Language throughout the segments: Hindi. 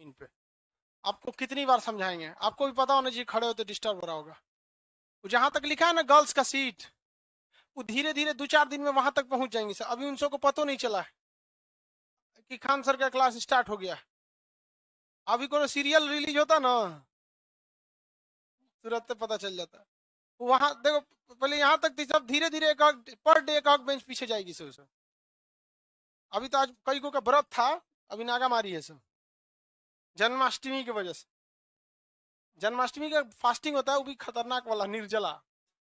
इन पे। आपको कितनी बार समझाएँगे? आपको भी पता होना चाहिए, खड़े होते डिस्टर्ब हो रहा होगा। जहाँ तक लिखा है ना गर्ल्स का सीट वो धीरे धीरे दो चार दिन में वहाँ तक पहुँच जाएँगे सर। अभी उन सबको पता नहीं चला है कि खान सर का क्लास स्टार्ट हो गया अभी कोई सीरियल रिलीज़ होता ना, तुरंत पता चल जाता। वहाँ, देखो, पहले यहाँ तक थी, सब धीरे धीरे एक पर डे एक बेंच पीछे जाएगी सर सर। अभी तो आज कई को का व्रत था, अभी नागा मारी है सब जन्माष्टमी की वजह से। जन्माष्टमी का फास्टिंग होता है, वो भी खतरनाक वाला, निर्जला।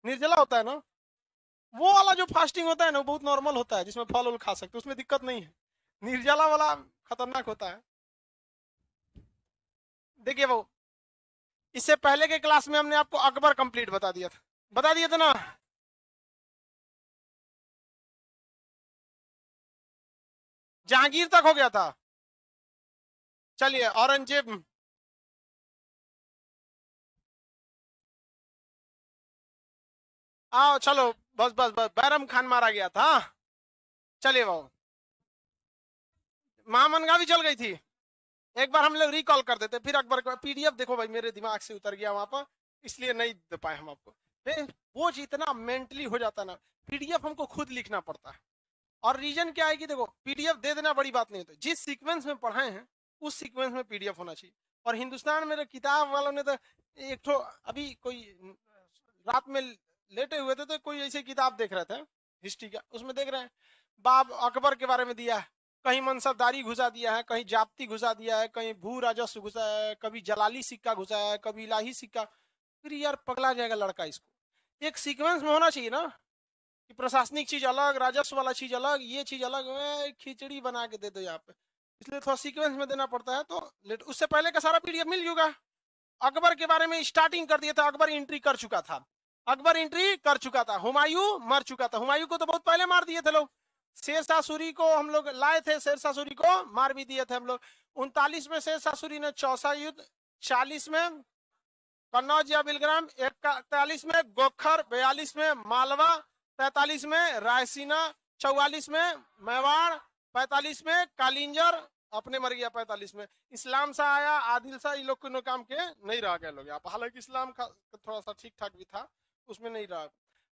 निर्जला होता है ना? वो वाला जो फास्टिंग होता है ना, वो बहुत नॉर्मल होता है, जिसमें फल उल खा सकते उसमें दिक्कत नहीं है। निर्जला वाला खतरनाक होता है। देखिए वो, इससे पहले के क्लास में हमने आपको अकबर कंप्लीट बता दिया था। बता दिया था ना? जहांगीर तक हो गया था। चलिए, औरंगज़ेब आओ, चलो, बस बस बस, बैरम खान मारा गया था चलिए, वो। महामनगा भी चल गई थी। एक बार हम लोग रिकॉल कर देते, फिर अकबर का पीडीएफ देखो भाई, मेरे दिमाग से उतर गया वहाँ पर, इसलिए नहीं दे पाए हम आपको। वो इतना मेंटली हो जाता ना पीडीएफ हमको खुद लिखना पड़ता। है और रीजन क्या है कि देखो पीडीएफ दे देना बड़ी बात नहीं होती। जिस सीक्वेंस में पढ़ाए हैं उस सीक्वेंस में पीडीएफ होना चाहिए। और हिंदुस्तान में तो किताब वालों ने तो एक तो अभी कोई, रात में लेटे हुए थे तो कोई ऐसी किताब देख रहे थे, हिस्ट्री का, उसमें देख रहे हैं, बाब अकबर के बारे में दिया है, कहीं मनसबदारी घुसा दिया है, कहीं जाप्ती घुसा दिया है, कहीं भू राजस्व घुसा है, कभी जलाली सिक्का घुसा है, कभी इलाही सिक्का, फिर यार पगला जाएगा लड़का इसको। एक सीक्वेंस में होना चाहिए ना, कि प्रशासनिक चीज़ अलग, राजस्व वाला चीज़ अलग, ये चीज़ अलग खिचड़ी बना के दे दो यहाँ पे। इसलिए थोड़ा सीक्वेंस में देना पड़ता है तो लेट उससे पहले का सारा पीडीएफ मिल जाएगा। अकबर के बारे में स्टार्टिंग कर दिया था, अकबर एंट्री कर चुका था। अकबर एंट्री कर चुका था। हुमायूं मर चुका था। हुमायूं को तो बहुत पहले मार दिए थे लोग। शेरशाह सूरी को हम लोग लाए थे शेरशाह सूरी को मार भी दिए थे हम लोग। उनतालीस में शेरशाह सूरी ने चौसा युद्ध, चालीस में कन्नौज या बिलग्राम, इकतालीस में गोखर, बयालीस में मालवा तैतालीस में रायसीना, चौवालीस में मेवाड़ पैतालीस में कालिंजर, अपने मर गया पैतालीस में। इस्लाम सा आया, आदिल सा, इन लोग को काम के नहीं रह गए लोग। आप हालाँकि इस्लाम का थोड़ा सा ठीक ठाक भी था, उसमें नहीं रहा।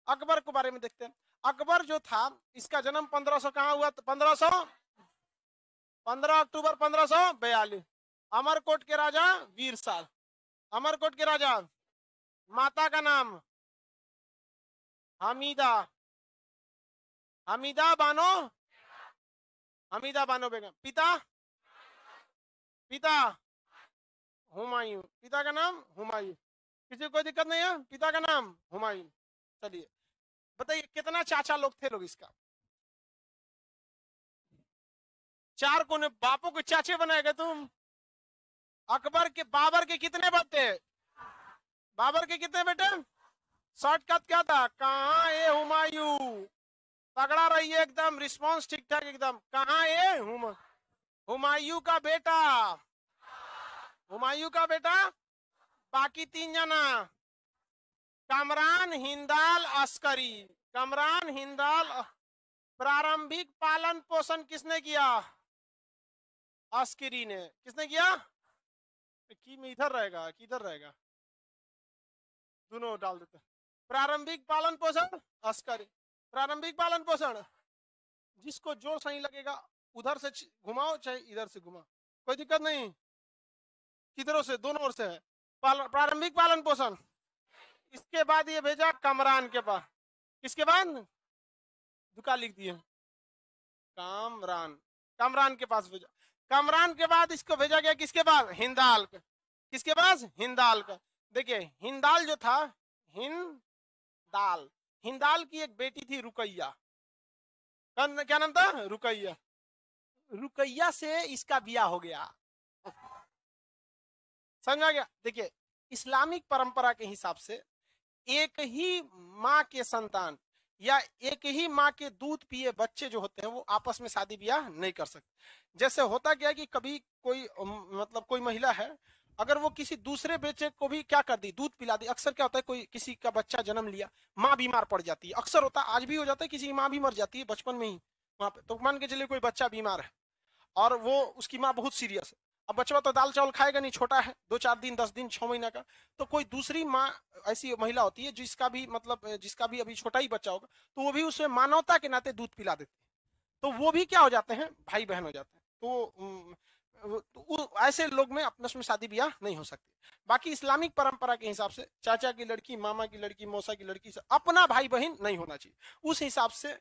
अकबर के बारे में देखते हैं। अकबर जो था, इसका जन्म 1500 कहा हुआ? 1500 15 अक्टूबर 1542 अमरकोट के राजा वीर साल। अमरकोट के राजा, माता का नाम, हमीदा। हमीदा बानो हमीदा बानो बेगम पिता? पिता? हुमायूं। पिता का नाम? हुमायूं। किसी कोई दिक्कत नहीं है? पिता का नाम? हुमायूं। चलिए, बताइए, कितना चाचा लोग थे लोग इसका? चार को ने, बापों को चाचे बनाएगा तुम। अकबर के, बाबर के कितने बेटे? बाबर के कितने बेटे? शॉर्टकट क्या था? कहा हुमायूं? तगड़ा रही है एकदम रिस्पांस ठीक ठाक एकदम। कहा ये हुम, हुमायूं का बेटा। हुमायूं का बेटा? बाकी तीन जना। कमरान हिंदाल अस्करी। कमरान हिंदाल प्रारंभिक पालन पोषण किसने किया? अस्करी ने। किसने किया? की में इधर रहेगा किधर रहेगा? दोनों डाल देते प्रारंभिक पालन पोषण, अस्करी। प्रारंभिक पालन पोषण। जिसको जो सही लगेगा, उधर से घुमाओ, चाहे इधर से घुमाओ। कोई दिक्कत नहीं। किधरों से? दोनों ओर से है। प्रारंभिक पालन पोषण। इसके बाद ये भेजा कमरान के पास। किसके बाद दुका लिख दिए। कामरान। कमरान के पास भेजा। कमरान के बाद इसको भेजा गया किसके पास? हिंदाल के। किसके पास? हिंदाल का। देखिए, हिंदाल जो था, हिंदाल। हिंदाल की एक बेटी थी रुकैया। क्या नाम था? रुकैया। रुकैया से इसका बिया हो गया। समझा गया? देखिए, इस्लामिक परंपरा के हिसाब से एक ही माँ के संतान या एक ही माँ के दूध पिए बच्चे जो होते हैं, वो आपस में शादी ब्याह नहीं कर सकते। जैसे होता क्या कि कभी कोई मतलब कोई महिला है अगर वो किसी दूसरे बच्चे को भी क्या कर दी? दूध पिला दी। अक्सर क्या होता है, कोई किसी का बच्चा जन्म लिया, माँ बीमार पड़ जाती है। अक्सर होता है, आज भी हो जाता है, किसी की माँ भी मर जाती है, बचपन में ही, वहाँ पे। तो मान के चलिए, कोई बच्चा बीमार है और वो, उसकी माँ बहुत सीरियस है। अब बच्चा तो दाल चावल खाएगा नहीं, छोटा है, दो चार दिन, दस दिन, छह महीना का। तो कोई दूसरी माँ, ऐसी महिला होती है, जिसका भी मतलब जिसका भी अभी छोटा ही बच्चा होगा तो वो भी उसमें मानवता के नाते दूध पिला देती है। तो वो भी क्या हो जाते हैं भाई बहन हो जाते हैं। तो ऐसे लोग में अपने में शादी ब्याह नहीं हो सकती। बाकी इस्लामिक परंपरा के हिसाब से चाचा की लड़की, मामा की लड़की, मौसा की लड़की से अपना भाई बहन नहीं होना चाहिए। उस हिसाब से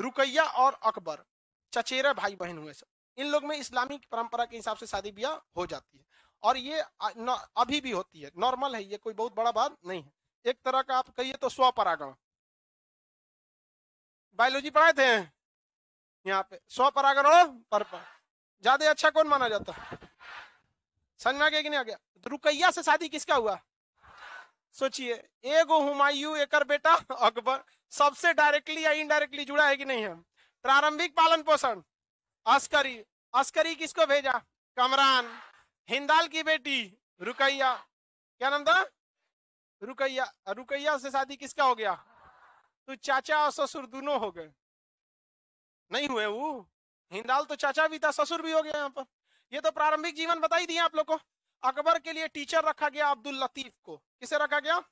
रुकैया और अकबर, चचेरा भाई बहन हुए सब। इन लोग में इस्लामिक परंपरा के हिसाब से शादी ब्याह हो जाती है। और ये अभी भी होती है। नॉर्मल है, ये कोई बहुत बड़ा बात नहीं है। एक तरह का आप कहिए तो स्वपरागण। बायोलॉजी पढ़ाए थे? यहाँ पे। स्वपरागण हो? पर। ज़्यादा अच्छा कौन माना जाता? समझ में आ गया कि नहीं आ गया? तो रुकैया से शादी किसका हुआ? सोचिए, एगो हुमायूं एक बेटा, अकबर, सबसे डायरेक्टली या इनडायरेक्टली जुड़ा है कि नहीं है? प्रारंभिक पालन पोषण, अस्करी। अस्करी किसको भेजा? कमरान। हिंदाल की बेटी, रुकैया। क्या नाम था? रुकैया। रुकैया से शादी किसका हो गया? तो चाचा और ससुर दोनों हो गए। नहीं हुए वो? हिंदाल तो चाचा भी था, ससुर भी हो गया यहाँ पर। ये तो प्रारंभिक जीवन बता ही दिया आप लोग को। अकबर के लिए टीचर रखा गया अब्दुल लतीफ को। किसे रखा गया?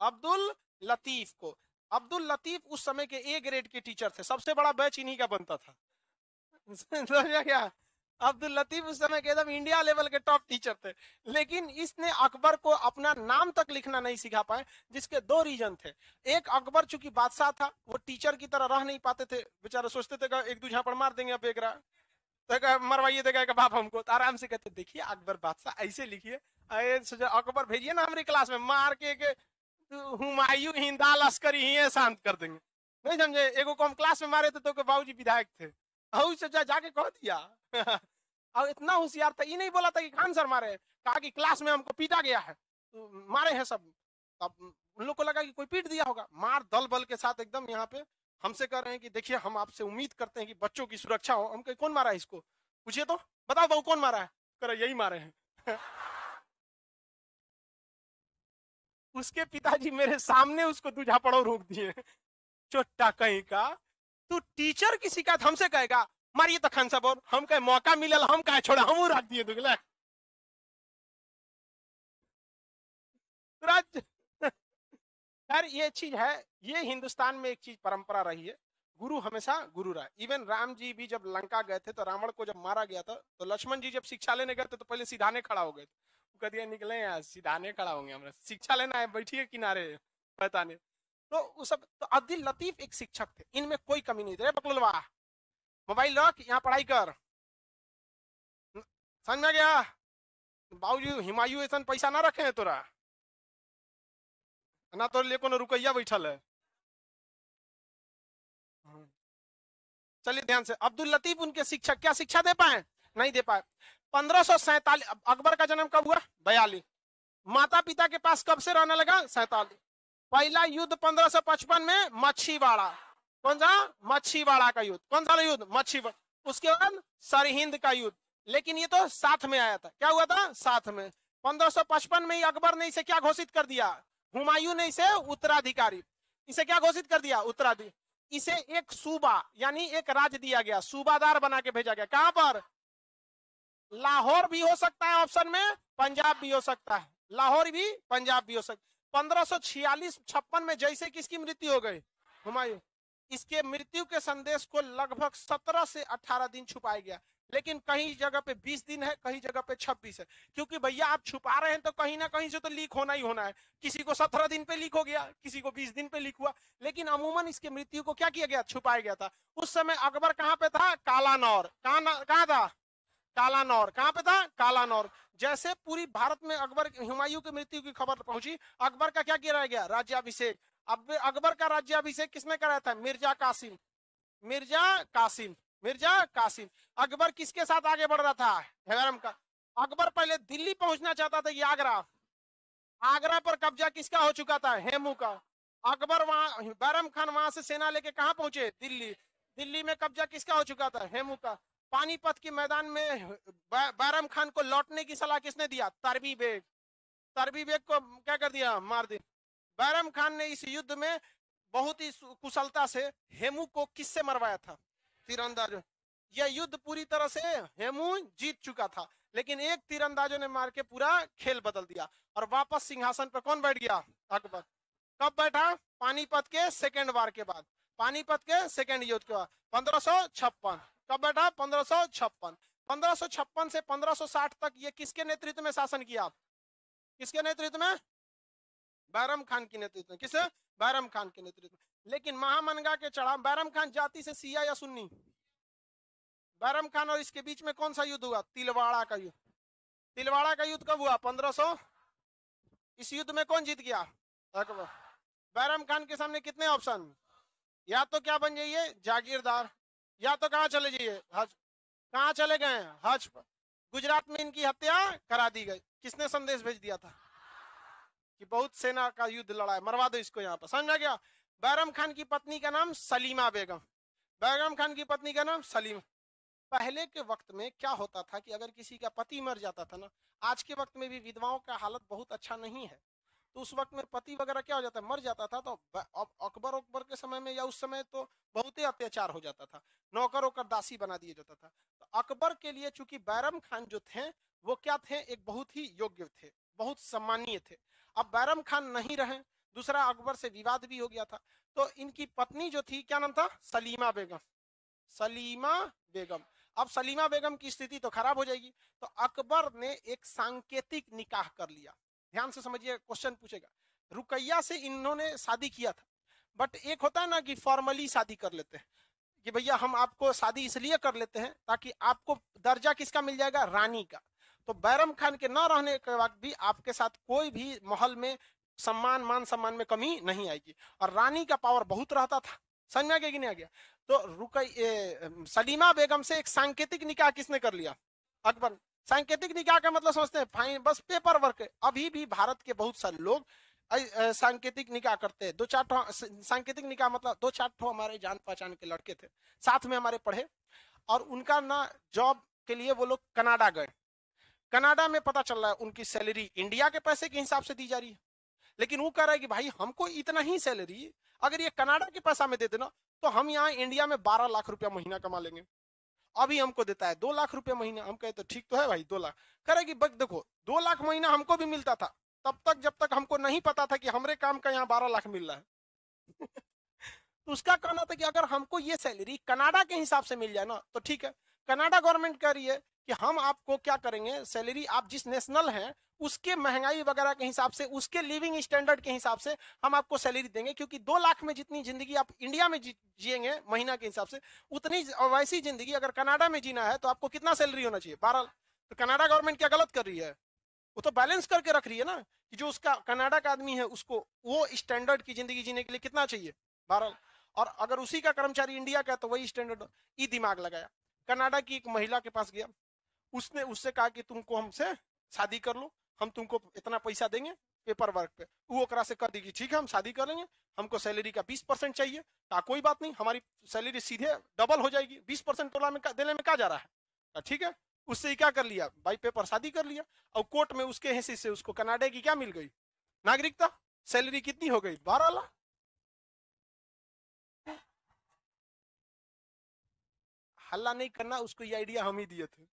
अब्दुल लतीफ को। अब्दुल लतीफ उस समय के ए ग्रेड के टीचर थे। सबसे बड़ा बैच इन्हीं का बनता था। समझा क्या? अब्दुल लतीफ उस समय के एकदम इंडिया लेवल के टॉप टीचर थे लेकिन इसने अकबर को अपना नाम तक लिखना नहीं सिखा पाए जिसके दो रीजन थे। एक अकबर चूँकि बादशाह था वो टीचर की तरह रह नहीं पाते थे। बेचारे सोचते थे एक दू पर मार देंगे अब एक तो मरवाइए देगा बाप हमको। तो आराम से कहते देखिए अकबर बादशाह ऐसे लिखिए। अकबर भेजिए ना हमारी क्लास में मार के, के हुमायूं हिंदा लश्करी ही शांत कर देंगे। नहीं समझे? एगो कम क्लास में मारे थे तो बाबूजी विधायक थे। जा, जाके कह दिया और इतना होशियार था, ये नहीं बोला था कि खान सर मारे कहा कि क्लास में हमको पीटा गया है तो मारे हैं सब। अब उन लोग को लगा कि कोई पीट दिया होगा। मार दल बल के साथ एकदम यहाँ पे हमसे कह रहे हैं कि देखिए, हम आपसे उम्मीद करते हैं कि बच्चों की सुरक्षा हो। हम कहीं, कौन मारा है इसको? पूछिए तो बताओ बहु, कौन मारा है? कर यही मारे हैं। उसके पिताजी मेरे सामने उसको दूझा पड़ो रोक दिए। चोट्टा कहीं का, तू टीचर की शिकायत हमसे कहेगा मारिए तो खान साहब और, हम कहे मौका मिले हम कहे छोड़ा, हम रख दिए दुगला। यार ये चीज़ है, ये हिंदुस्तान में एक चीज़ परंपरा रही है, गुरु हमेशा गुरु रहा इवन राम जी भी जब लंका गए थे तो रावण को जब मारा गया था तो लक्ष्मण जी जब शिक्षा लेने गए थे तो पहले सीधाने खड़ा हो गए थे। दिया, निकले यार सीधाने खड़ा होंगे हमारे शिक्षा लेना है बैठिए किनारे बताने तो उस सब तो अब्दुल लतीफ एक शिक्षक थे, इनमें कोई कमी नहीं थे। बकलवा मोबाइल रख यहाँ पढ़ाई कर। समझ में गया? बाबूजी, हिमायू ऐसा पैसा ना रखे है तोरा। ना तो ले कोनो रुकैया बैठल है। चलिए ध्यान से। अब्दुल लतीफ, उनके शिक्षक, क्या शिक्षा दे पाए? नहीं दे पाए। पंद्रह सौ सैतालीस अकबर का जन्म कब हुआ? बयालीस। माता पिता के पास कब से रहने लगा? सैतालीस। पहला युद्ध 1555 में मच्छीवाड़ा। कौन सा? मच्छीवाड़ा का युद्ध। कौन सा युद्ध? मच्छी उसके बाद सरहिंद का युद्ध। लेकिन ये तो साथ में आया था। क्या हुआ था? साथ में। 1555 में ही अकबर ने इसे क्या घोषित कर दिया? हुमायूं ने इसे उत्तराधिकारी। इसे क्या घोषित कर दिया? उत्तराधिकारी इसे एक सूबा, यानी एक राज्य दिया गया। सूबादार बना के भेजा गया। कहाँ पर? लाहौर भी हो सकता है ऑप्शन में, पंजाब भी हो सकता है। लाहौर भी, पंजाब भी हो सकता पंद्रह सौ छियालीस छप्पन में जैसे किसकी मृत्यु हो गई? हुमायूं। इसके मृत्यु के संदेश को लगभग सत्रह से अठारह दिन छुपाया गया। लेकिन कहीं जगह पे 20 दिन है, कहीं जगह पे 26 है। क्योंकि भैया आप छुपा रहे हैं तो कहीं ना कहीं से तो लीक होना ही होना है। किसी को 17 दिन पे लीक हो गया, किसी को 20 दिन पे लीक हुआ। लेकिन अमूमन इसके मृत्यु को क्या किया गया? छुपाया गया था। उस समय अकबर कहाँ पे था? कालानौर। कहाँ था? कालानौर। कहाँ पे था? कालानौर। जैसे पूरी भारत में अकबर हुमायूं की मृत्यु की खबर पहुँची, अकबर का क्या किया गया? राज्याभिषेक। अब अकबर का राज्याभिषेक किसने कराया था? मिर्ज़ा कासिम। मिर्ज़ा कासिम। मिर्ज़ा कासिम। अकबर किसके साथ आगे बढ़ रहा था? हैरम का। अकबर पहले दिल्ली पहुँचना चाहता था आगरा। आगरा पर कब्जा किसका हो चुका था? हेमू का। अकबर वहाँ, बैरम खान वहाँ से सेना लेके कहा पहुँचे? दिल्ली। दिल्ली में कब्जा किसका हो चुका था? हेमू का। पानीपत के मैदान में बैरम खान को लौटने की सलाह किसने दिया? तरबी बेग। तरबी बेग को क्या कर दिया? मार दिया। बैरम खान ने इस युद्ध में बहुत ही कुशलता से हेमू को किससे मरवाया था? तीरंदाज। यह युद्ध पूरी तरह से हेमू जीत चुका था, लेकिन एक तीरंदाजों ने मार के पूरा खेल बदल दिया और वापस सिंहासन पर कौन बैठ गया? अकबर। कब बैठा? पानीपत के सेकेंड वार के बाद। पानीपत के सेकेंड युद्ध के बाद। पंद्रह कब बैठा? पंद्रह पंद्रह से 1560 तक ये किसके नेतृत्व में शासन किया? किसके नेतृत्व में? बैरम खान के नेतृत्व में। किसे? बैरम खान के नेतृत्व में। लेकिन महामनगा के चढ़ा बैरम खान जाति से सिया या सुन्नी? बैरम खान और इसके बीच में कौन सा युद्ध हुआ? तिलवाड़ा का युद्ध। तिलवाड़ा का युद्ध कब हुआ? 1500 इस युद्ध में कौन जीत गया? अकबर। बैरम खान के सामने कितने ऑप्शन? या तो क्या बन जाइए? जागीरदार। या तो कहा चले जाइए? हज। कहा चले गए? हज पर। गुजरात में इनकी हत्या करा दी गई। किसने संदेश भेज दिया था? कि बहुत सेना का युद्ध लड़ा है, मरवा दो इसको यहाँ पर। समझा गया? बैरम खान की पत्नी का नाम सलीमा बेगम। बैगम खान की पत्नी का नाम सलीम। पहले के वक्त में क्या होता था कि अगर किसी का पति मर जाता था ना, आज के वक्त में भी विधवाओं का हालत बहुत अच्छा नहीं है। तो उस वक्त में पति वगैरह क्या हो जाता है? मर जाता था तो अकबर अकबर के समय में या उस समय तो बहुत ही अत्याचार हो जाता था। नौकर होकर दासी बना दिया जाता था। तो अकबर के लिए चूँकि बैरम खान जो थे, वो क्या थे? एक बहुत ही योग्य थे। बहुत सम्मानीय थे। अब बैरम खान नहीं रहे, दूसरा अकबर से विवाद भी हो गया था। तो इनकी पत्नी जो थी, क्या नाम था? सलीमा बेगम। सलीमा बेगम। अब सलीमा बेगम की स्थिति तो खराब हो जाएगी। तो अकबर ने एक सांकेतिक निकाह कर लिया। ध्यान से समझिए, क्वेश्चन पूछेगा। रुकैया से इन्होंने शादी किया था। बट एक होता है ना कि फॉर्मली शादी कर लेते हैं। कि भैया, हम आपको शादी इसलिए कर लेते हैं ताकि आपको दर्जा किसका मिल जाएगा? रानी का। तो बैरम खान के न रहने के बाद भी आपके साथ कोई भी महल में सम्मान मान सम्मान में कमी नहीं आएगी। और रानी का पावर बहुत रहता था। समझ में आ गया कि नहीं आ गया? तो रुकई सलीमा बेगम से एक सांकेतिक निकाह किसने कर लिया? अकबर। सांकेतिक निकाह का मतलब समझते हैं, फाइन, बस पेपर वर्क अभी भी भारत के बहुत सारे लोग सांकेतिक निकाह करते हैं। दो चार सांकेतिक निकाह मतलब दो चार ठो हमारे जान पहचान के लड़के थे। साथ में हमारे पढ़े। और उनका ना जॉब के लिए वो लोग कनाडा गए। कनाडा में पता चल रहा है उनकी सैलरी इंडिया के पैसे के हिसाब से दी जा रही है। लेकिन वो कह रहा है कि भाई, हमको इतना ही सैलरी, अगर ये कनाडा के पैसा में दे देना तो हम यहाँ इंडिया में बारह लाख रुपया महीना कमा लेंगे। अभी हमको देता है दो लाख रुपया महीना। हम कहे तो ठीक तो है भाई, दो लाख। करे कि देखो, दो लाख महीना हमको भी मिलता था। तब तक जब तक हमको नहीं पता था कि हमारे काम का यहाँ बारह लाख मिल रहा है। तो उसका कहना था कि अगर हमको ये सैलरी कनाडा के हिसाब से मिल जाए ना तो ठीक है। कनाडा गवर्नमेंट कह रही है कि हम आपको क्या करेंगे? सैलरी आप जिस नेशनल हैं, उसके महँगाई वगैरह के हिसाब से, उसके लिविंग स्टैंडर्ड के हिसाब से हम आपको सैलरी देंगे, क्योंकि दो लाख में जितनी ज़िंदगी आप इंडिया में जिएँगे महीना के हिसाब से, उतनी वैसी ज़िंदगी अगर कनाडा में जीना है तो आपको कितना सैलरी होना चाहिए? बारह तो कनाडा गवर्नमेंट क्या गलत कर रही है? वो तो बैलेंस करके रख रही है ना, कि जो उसका, कनाडा का आदमी है, उसको वो स्टैंडर्ड की ज़िंदगी जीने के लिए कितना चाहिए? बारह और अगर उसी का कर्मचारी इंडिया का है तो वही स्टैंडर्ड, ई दिमाग लगाया। कनाडा की एक महिला के पास गया। उसने उससे कहा कि तुमको हमसे शादी कर लो, हम तुमको इतना पैसा देंगे पेपर वर्क पे। वो ओकरा से कर देगी ठीक है, हम शादी कर लेंगे, हमको सैलरी का बीस परसेंट चाहिए। कहा, कोई बात नहीं, हमारी सैलरी सीधे डबल हो जाएगी, बीस परसेंट तोला में देने में क्या जा रहा है? ठीक है, उससे ही क्या कर लिया? भाई पेपर शादी कर लिया, और कोर्ट में उसके हिस्से से उसको कनाडा की क्या मिल गई? नागरिकता सैलरी कितनी हो गई? बारह लाख। हल्ला नहीं करना, उसको ये आइडिया हम ही दिए थे।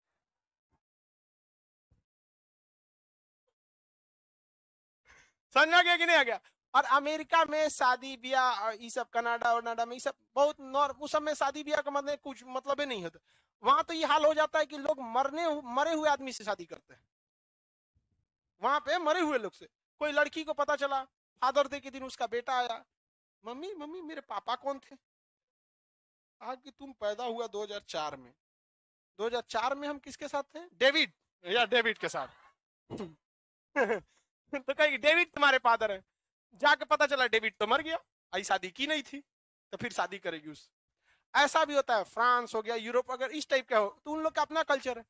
समझ गया कि नहीं आ गया? और अमेरिका में शादी ब्याह ये सब कनाडा वनाडा में ये सब बहुत उस सब में शादी ब्याह का मतलब कुछ मतलब ही नहीं होता। वहाँ तो ये हाल हो जाता है कि लोग मरने मरे हुए आदमी से शादी करते हैं। वहाँ पे मरे हुए लोग से। कोई लड़की को पता चला फादर डे के दिन उसका बेटा आया मम्मी मम्मी मेरे पापा कौन थे? कहा कि तुम पैदा हुआ 2004 में। 2004 में हम किसके साथ थे? डेविड या डेविड के साथ। तो कहेगी, डेविड, तुम्हारे फादर है। जाके पता चला, डेविड तो मर गया। आई शादी की नहीं थी तो फिर शादी करेगी उस। ऐसा भी होता है, फ्रांस हो गया, यूरोप, अगर इस टाइप का हो तो उन लोग का अपना कल्चर है।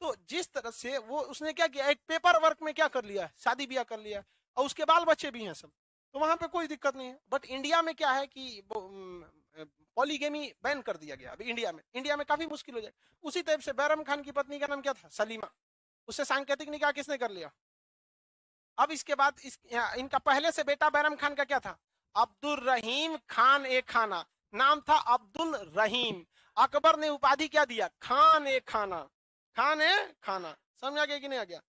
तो जिस तरह से वो, उसने क्या किया, एक पेपर वर्क में क्या कर लिया शादी ब्याह कर लिया और उसके बाल बच्चे भी हैं सब तो वहाँ पे कोई दिक्कत नहीं है। बट इंडिया में क्या है कि पॉलीगेमी बैन कर दिया गया अभी इंडिया में। इंडिया में काफ़ी मुश्किल हो जाए। उसी टाइप से बैरम खान की पत्नी का नाम क्या था? सलीमा। उससे सांकेतिक निकाह किसने कर लिया? अब इसके बाद इस इनका पहले से बेटा बैरम खान का क्या था? अब्दुल रहीम खान ए खाना। नाम था अब्दुल रहीम। अकबर ने उपाधि क्या दिया? खान ए खाना। खान ए खाना। समझ आ गया कि नहीं आ गया?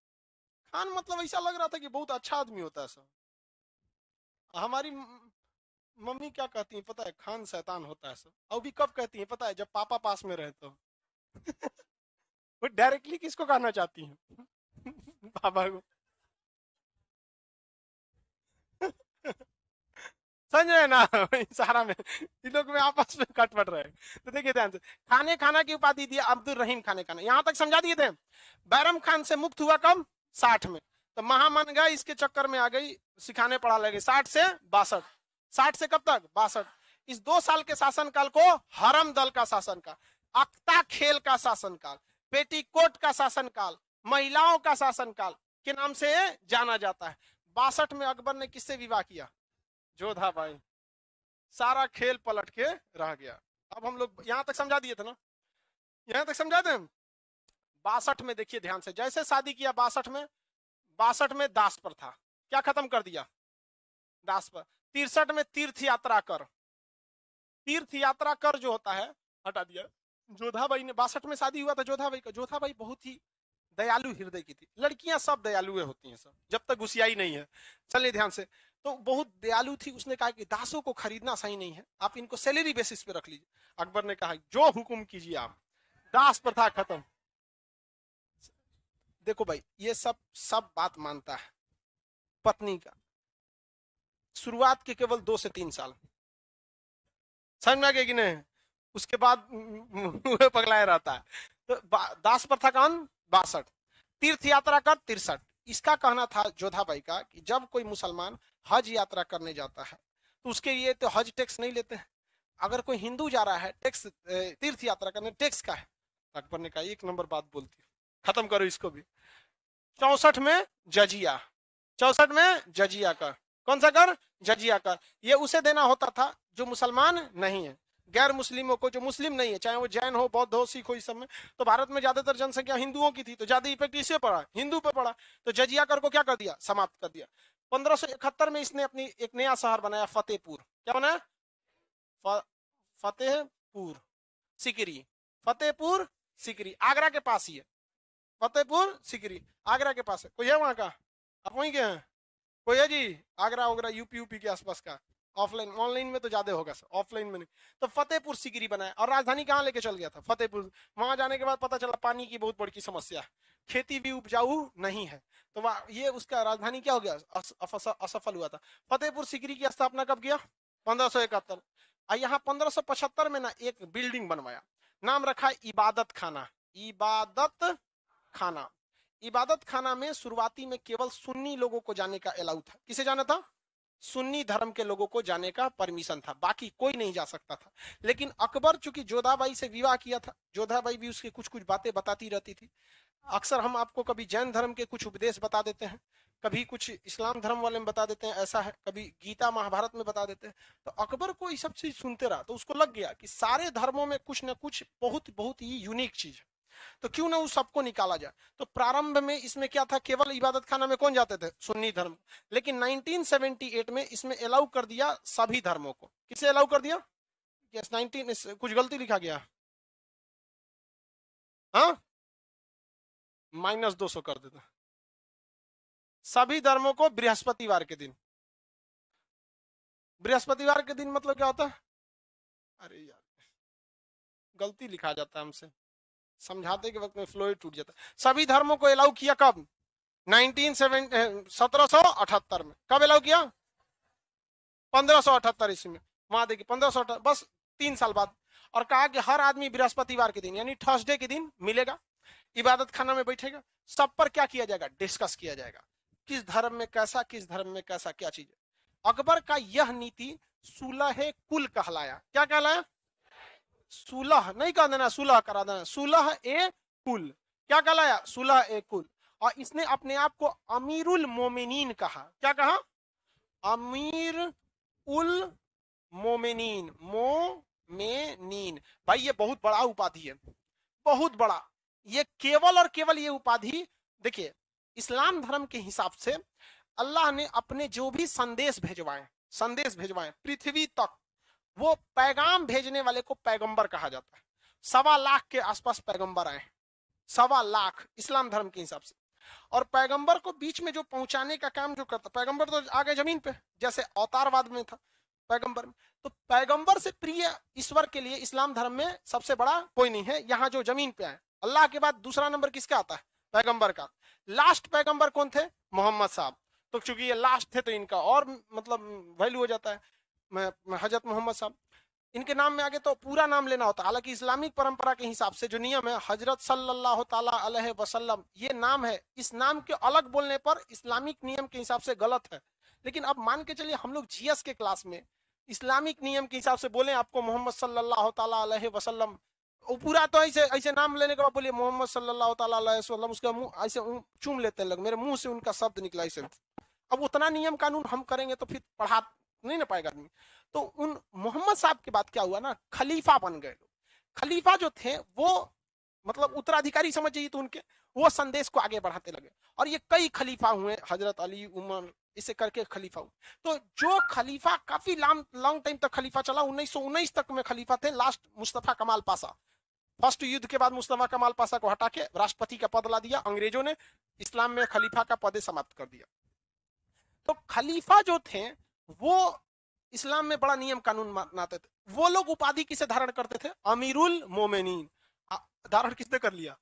खान मतलब ऐसा लग रहा था कि बहुत अच्छा आदमी होता है सब। हमारी मम्मी क्या कहती है पता है? खान शैतान होता है सब। और भी कब कहती है पता है? जब पापा पास में रहे तो वो डायरेक्टली किसको कहना चाहती है? पापा को। समझ रहे ना? सारा में, इन लोग में आपस में कट पट रहे तो देखिए ध्यान से खाने खाना की उपाधि दी अब्दुल रहीम खाने खाना यहाँ तक समझा दिए थे? बैरम खान से मुक्त हुआ कब? साठ में। तो महामन गए इसके चक्कर में आ गई, सिखाने पढ़ा लगे। साठ से बासठ। साठ से कब तक? बासठ। इस दो साल के शासनकाल को हरम दल का शासनकाल अक्ता खेल का शासन काल शासनकाल पेटीकोट का शासनकाल, महिलाओं का शासनकाल, के नाम से जाना जाता है। बासठ में अकबर ने किससे विवाह किया? जोधा भाई। सारा खेल पलट के रह गया। अब हम लोग यहाँ तक समझा दिए थे ना? यहाँ तक समझा थे बासठ में देखिए ध्यान से, जैसे शादी किया बासठ में बासठ में दास पर था। क्या खत्म कर दिया? दास पर। तिरसठ में तीर्थ यात्रा कर। तीर्थ यात्रा कर जो होता है, हटा दिया। जोधा भाई ने, बासठ में शादी हुआ था जोधा भाई का। जोधा भाई बहुत ही दयालु हृदय की थी। लड़कियाँ सब दयालु होती हैं सब, जब तक घुसियाई नहीं है। चलिए ध्यान से। तो बहुत दयालु थी, उसने कहा कि दासों को खरीदना सही नहीं है, आप इनको सैलरी बेसिस पे रख लीजिए। अकबर ने कहा, जो हुक्म कीजिए आप, दास प्रथा खत्म। देखो भाई, ये सब सब बात मानता है, पत्नी का। शुरुआत के केवल दो से तीन साल। समझ में कि नहीं? उसके बाद पगलाया रहता है। तो दास प्रथा का बासठ। तीर्थ यात्रा कर तिरसठ। इसका कहना था जोधा भाई का कि जब कोई मुसलमान हज यात्रा करने जाता है तो उसके लिए तो हज टैक्स नहीं लेते हैं। अगर कोई हिंदू जा रहा है, टैक्स तीर्थ यात्रा करने, टैक्स का है। अकबर ने कहा, एक नंबर बात बोलती खत्म करो इसको भी। चौसठ में जजिया। चौसठ में जजिया कर कौन सा कर? जजिया कर ये उसे देना होता था जो मुसलमान नहीं है। गैर मुस्लिमों को, जो मुस्लिम नहीं है, चाहे वो जैन हो, बौद्ध हो, सिख हो, इस में तो भारत में ज़्यादातर जनसंख्या हिंदुओं की थी तो ज़्यादा इफ़ेक्ट इसे पड़ा, हिंदू पर पड़ा तो जजिया कर को क्या कर दिया, समाप्त कर दिया। पंद्रह में इसने अपनी, एक नया शहर बनाया, फतेहपुर। क्या बनाया फतेहपुर, सिकरी। फतेहपुर, सिकरी, आगरा के पास ही है। फतेहपुर, सिकरी, आगरा के पास है। कोई है वहाँ का? आप वहीं के हैं? कोई है जी? आगरा वगैरह यूपी यूपी के आसपास का। ऑफलाइन, ऑनलाइन में तो ज़्यादा होगा सर, ऑफलाइन में नहीं। तो फतेहपुर सिकरी बनाया और राजधानी कहाँ लेके चल गया था? फतेहपुर। वहाँ जाने के बाद पता चला पानी की बहुत बड़ी समस्या है। खेती भी उपजाऊ नहीं है। तो ये उसका राजधानी क्या हो गया? असफल हुआ था। फतेहपुर सिकरी की स्थापना कब किया? पंद्रह सौ इकहत्तर। यहाँ पंद्रह में ना एक बिल्डिंग बनवाया। नाम रखा इबादत खाना। इबादत खाना। इबादत खाना में शुरुआती में केवल सुन्नी लोगों को जाने का अलाउ था। किसे जाना था? सुन्नी धर्म के लोगों को जाने का परमिशन था, बाकी कोई नहीं जा सकता था। लेकिन अकबर, चूँकि जोधाबाई से विवाह किया था, जोधाबाई भी उसकी कुछ कुछ बातें बताती रहती थी। अक्सर हम आपको कभी जैन धर्म के कुछ उपदेश बता देते हैं, कभी कुछ इस्लाम धर्म वाले में बता देते हैं, ऐसा है, कभी गीता महाभारत में बता देते हैं। तो अकबर को ये सब चीज़ सुनते रहा तो उसको लग गया कि सारे धर्मों में कुछ ना कुछ बहुत बहुत ही यूनिक चीज़ है। तो क्यों ना उस सबको निकाला जाए? तो प्रारंभ में इसमें क्या था? केवल इबादत खाना में कौन जाते थे? सुन्नी धर्म। लेकिन 1978 में इसमें अलाउ कर दिया सभी धर्मों को। किसे अलाउ कर दिया? यस, नाइनटीन कुछ गलती लिखा गया। हाँ? माइनस दो सौ कर देता। सभी धर्मों को बृहस्पतिवार के दिन। बृहस्पतिवार के दिन मतलब क्या होता? अरे यार, गलती लिखा जाता है हमसे। समझाते के वक्त में फ्लो टूट जाता सभी धर्मों को अलाउ किया कब? 1778 में। कब अलाउ किया? 1578 ईस्वी में। वहाँ देखिए, पंद्रह बस तीन साल बाद। और कहा कि हर आदमी बृहस्पतिवार के दिन, यानी थर्सडे के दिन मिलेगा इबादत खाना में बैठेगा, सब पर क्या किया जाएगा? डिस्कस किया जाएगा। किस धर्म में कैसा, किस धर्म में कैसा, क्या चीज़ अकबर का यह नीति सुलह कुल कहलाया। क्या कहलाया? सुलह, नहीं कह देना सुलह, करा देना। सुलह ए कुल। क्या कहलाया? सुलह ए कुल। और इसने अपने आप को अमीरुल मोमिनीन कहा। क्या कहा? अमीर उल मोमिनीन। मोमेनीन। भाई, ये बहुत बड़ा उपाधि है। बहुत बड़ा। ये केवल और केवल ये उपाधि, देखिए, इस्लाम धर्म के हिसाब से अल्लाह ने अपने जो भी संदेश भेजवाए संदेश भेजवाए, पृथ्वी तक वो पैगाम भेजने वाले को पैगंबर कहा जाता है। सवा लाख के आसपास पैगंबर आए सवा लाख इस्लाम धर्म के हिसाब से। और पैगंबर को बीच में जो पहुँचाने का काम जो करता, पैगंबर तो आ गए ज़मीन पे, जैसे अवतारवाद में था पैगंबर में। तो पैगंबर से प्रिय ईश्वर के लिए इस्लाम धर्म में सबसे बड़ा कोई नहीं है, यहाँ जो ज़मीन पे आए अल्लाह के बाद दूसरा नंबर किसका आता है? पैगंबर का। लास्ट पैगंबर कौन थे? मोहम्मद साहब। तो चूँकि ये लास्ट थे तो इनका और मतलब वैल्यू हो जाता है। हज़रत मोहम्मद साहब, इनके नाम में आगे तो पूरा नाम लेना होता हालाँकि इस्लामिक परंपरा के हिसाब से जो नियम है, हज़रत सल्लल्लाहु अलैहि वसल्लम, ये नाम है। इस नाम के अलग बोलने पर इस्लामिक नियम के हिसाब से गलत है। लेकिन अब मान के चलिए हम लोग जीएस के क्लास में, इस्लामिक नियम के हिसाब से बोले आपको मोहम्मद सल्लल्लाहु अलैहि वसल्लम पूरा तो ऐसे ऐसे नाम लेने के बाद बोलिए मोहम्मद सल्लल्लाहु अलैहि वसल्लम, उसका मुँह ऐसे चूम लेते हैं लोग। मेरे मुँह से उनका शब्द निकला ऐसे। अब उतना नियम कानून हम करेंगे तो फिर पढ़ा नहीं ना पाएगा आदमी। तो उन मोहम्मद साहब के बाद क्या हुआ ना, खलीफा बन गए खलीफा जो थे, वो मतलब उत्तराधिकारी समझ जाइए तो उनके, वो संदेश को आगे बढ़ाते लगे। और ये कई खलीफा हुए, हज़रत अली, उमर, इसे करके खलीफा हुए। तो जो खलीफा काफ़ी लॉन्ग टाइम तक खलीफा चला, उन्नीस तक में खलीफा थे लास्ट मुस्तफ़ा कमाल पासा। फ़र्स्ट युद्ध के बाद मुस्तफ़ा कमाल पासा को हटा के राष्ट्रपति का पद ला दिया, अंग्रेज़ों ने, इस्लाम में खलीफा का पद समाप्त कर दिया। तो खलीफा जो थे वो इस्लाम में बड़ा नियम कानून मानते थे। वो लोग उपाधि किसे धारण करते थे? अमीरुल मोमिनीन। धारण किसने कर लिया?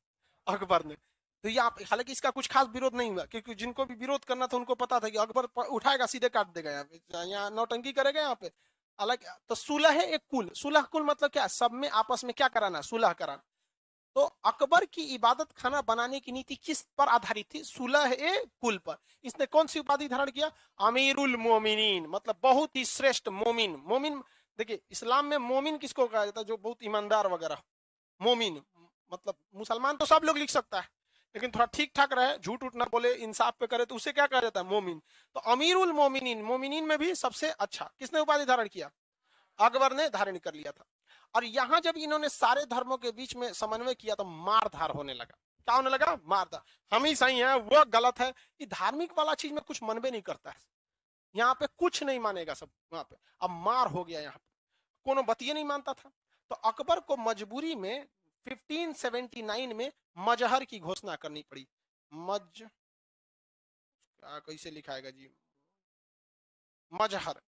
अकबर ने। तो ये आप, हालाँकि इसका कुछ खास विरोध नहीं हुआ, क्योंकि जिनको भी विरोध करना था, उनको पता था कि अकबर उठाएगा, सीधे काट देगा यहाँ पे। यहाँ नौटंकी करेगा यहाँ पे। अलग तो सुलह है एक कुल। सुलह कुल मतलब क्या? सब में आपस में क्या कराना सुलह कराना। तो अकबर की इबादत खाना बनाने की नीति किस पर आधारित थी? सुलह ए कुल पर। इसने कौन सी उपाधि धारण किया? अमीरुल मोमिनीन मतलब बहुत ही श्रेष्ठ मोमिन। मोमिन, देखिए, इस्लाम में मोमिन किसको कहा जाता है? जो बहुत ईमानदार वगैरह। मोमिन मतलब मुसलमान तो सब लोग लिख सकता है, लेकिन थोड़ा ठीक ठाक रहे, झूठ उठ ना बोले, इंसाफ पे करे तो उसे क्या कहा जाता है? मोमिन। तो अमीरुल मोमिनीन मोमिनीन में भी सबसे अच्छा किसने उपाधि धारण किया? अकबर ने धारण कर लिया था। और यहाँ जब इन्होंने सारे धर्मों के बीच में समन्वय किया तो मारधार होने लगा। क्या होने लगा? मारधार। हम ही सही है, वो गलत है। ये धार्मिक वाला चीज़ में कुछ मनबे नहीं करता है। यहाँ पे कुछ नहीं मानेगा सब, वहाँ पे। अब मार हो गया यहाँ पे। कोनो बतिये नहीं मानता था। तो अकबर को मजबूरी में 1579 में मजहर की घोषणा करनी पड़ी। मज, क्या कैसे लिखाएगा जी? मजहर।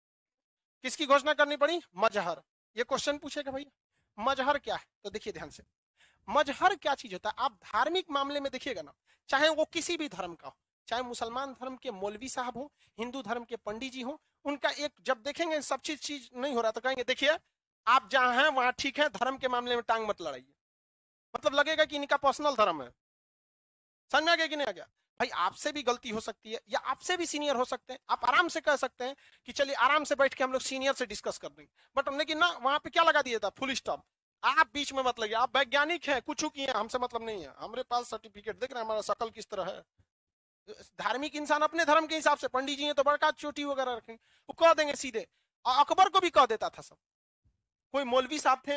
किसकी घोषणा करनी पड़ी? मजहर। ये क्वेश्चन पूछेगा भैया, मजहर क्या है? तो देखिए ध्यान से, मजहर क्या चीज़ होता है? आप धार्मिक मामले में देखिएगा ना, चाहे वो किसी भी धर्म का हो, चाहे मुसलमान धर्म के मौलवी साहब हो, हिंदू धर्म के पंडित जी हो, उनका एक जब देखेंगे सब चीज़ चीज़ नहीं हो रहा तो कहेंगे, देखिए, आप जहाँ हैं, वहाँ ठीक है, धर्म के मामले में टांग मत लड़ाइए। मतलब लगेगा कि इनका पर्सनल धर्म है। समझ में आ गया कि नहीं आ गया? भाई आपसे भी गलती हो सकती है या आपसे भी सीनियर हो सकते हैं। आप आराम से कह सकते हैं कि चलिए आराम से बैठ के हम लोग सीनियर से डिस्कस कर देंगे। बट लेकिन ना, वहाँ पे क्या लगा दिया था? Full stop. आप बीच में मत लगे आप वैज्ञानिक हैं, कुछ किए हमसे मतलब नहीं है। हमारे पास सर्टिफिकेट देख रहे हैं हमारा शकल किस तरह है। धार्मिक इंसान अपने धर्म के हिसाब से, पंडित जी हैं तो बड़का चोटी वगैरह रखेंगे वो कह देंगे सीधे। अकबर को भी कह देता था सब। कोई मौलवी साहब थे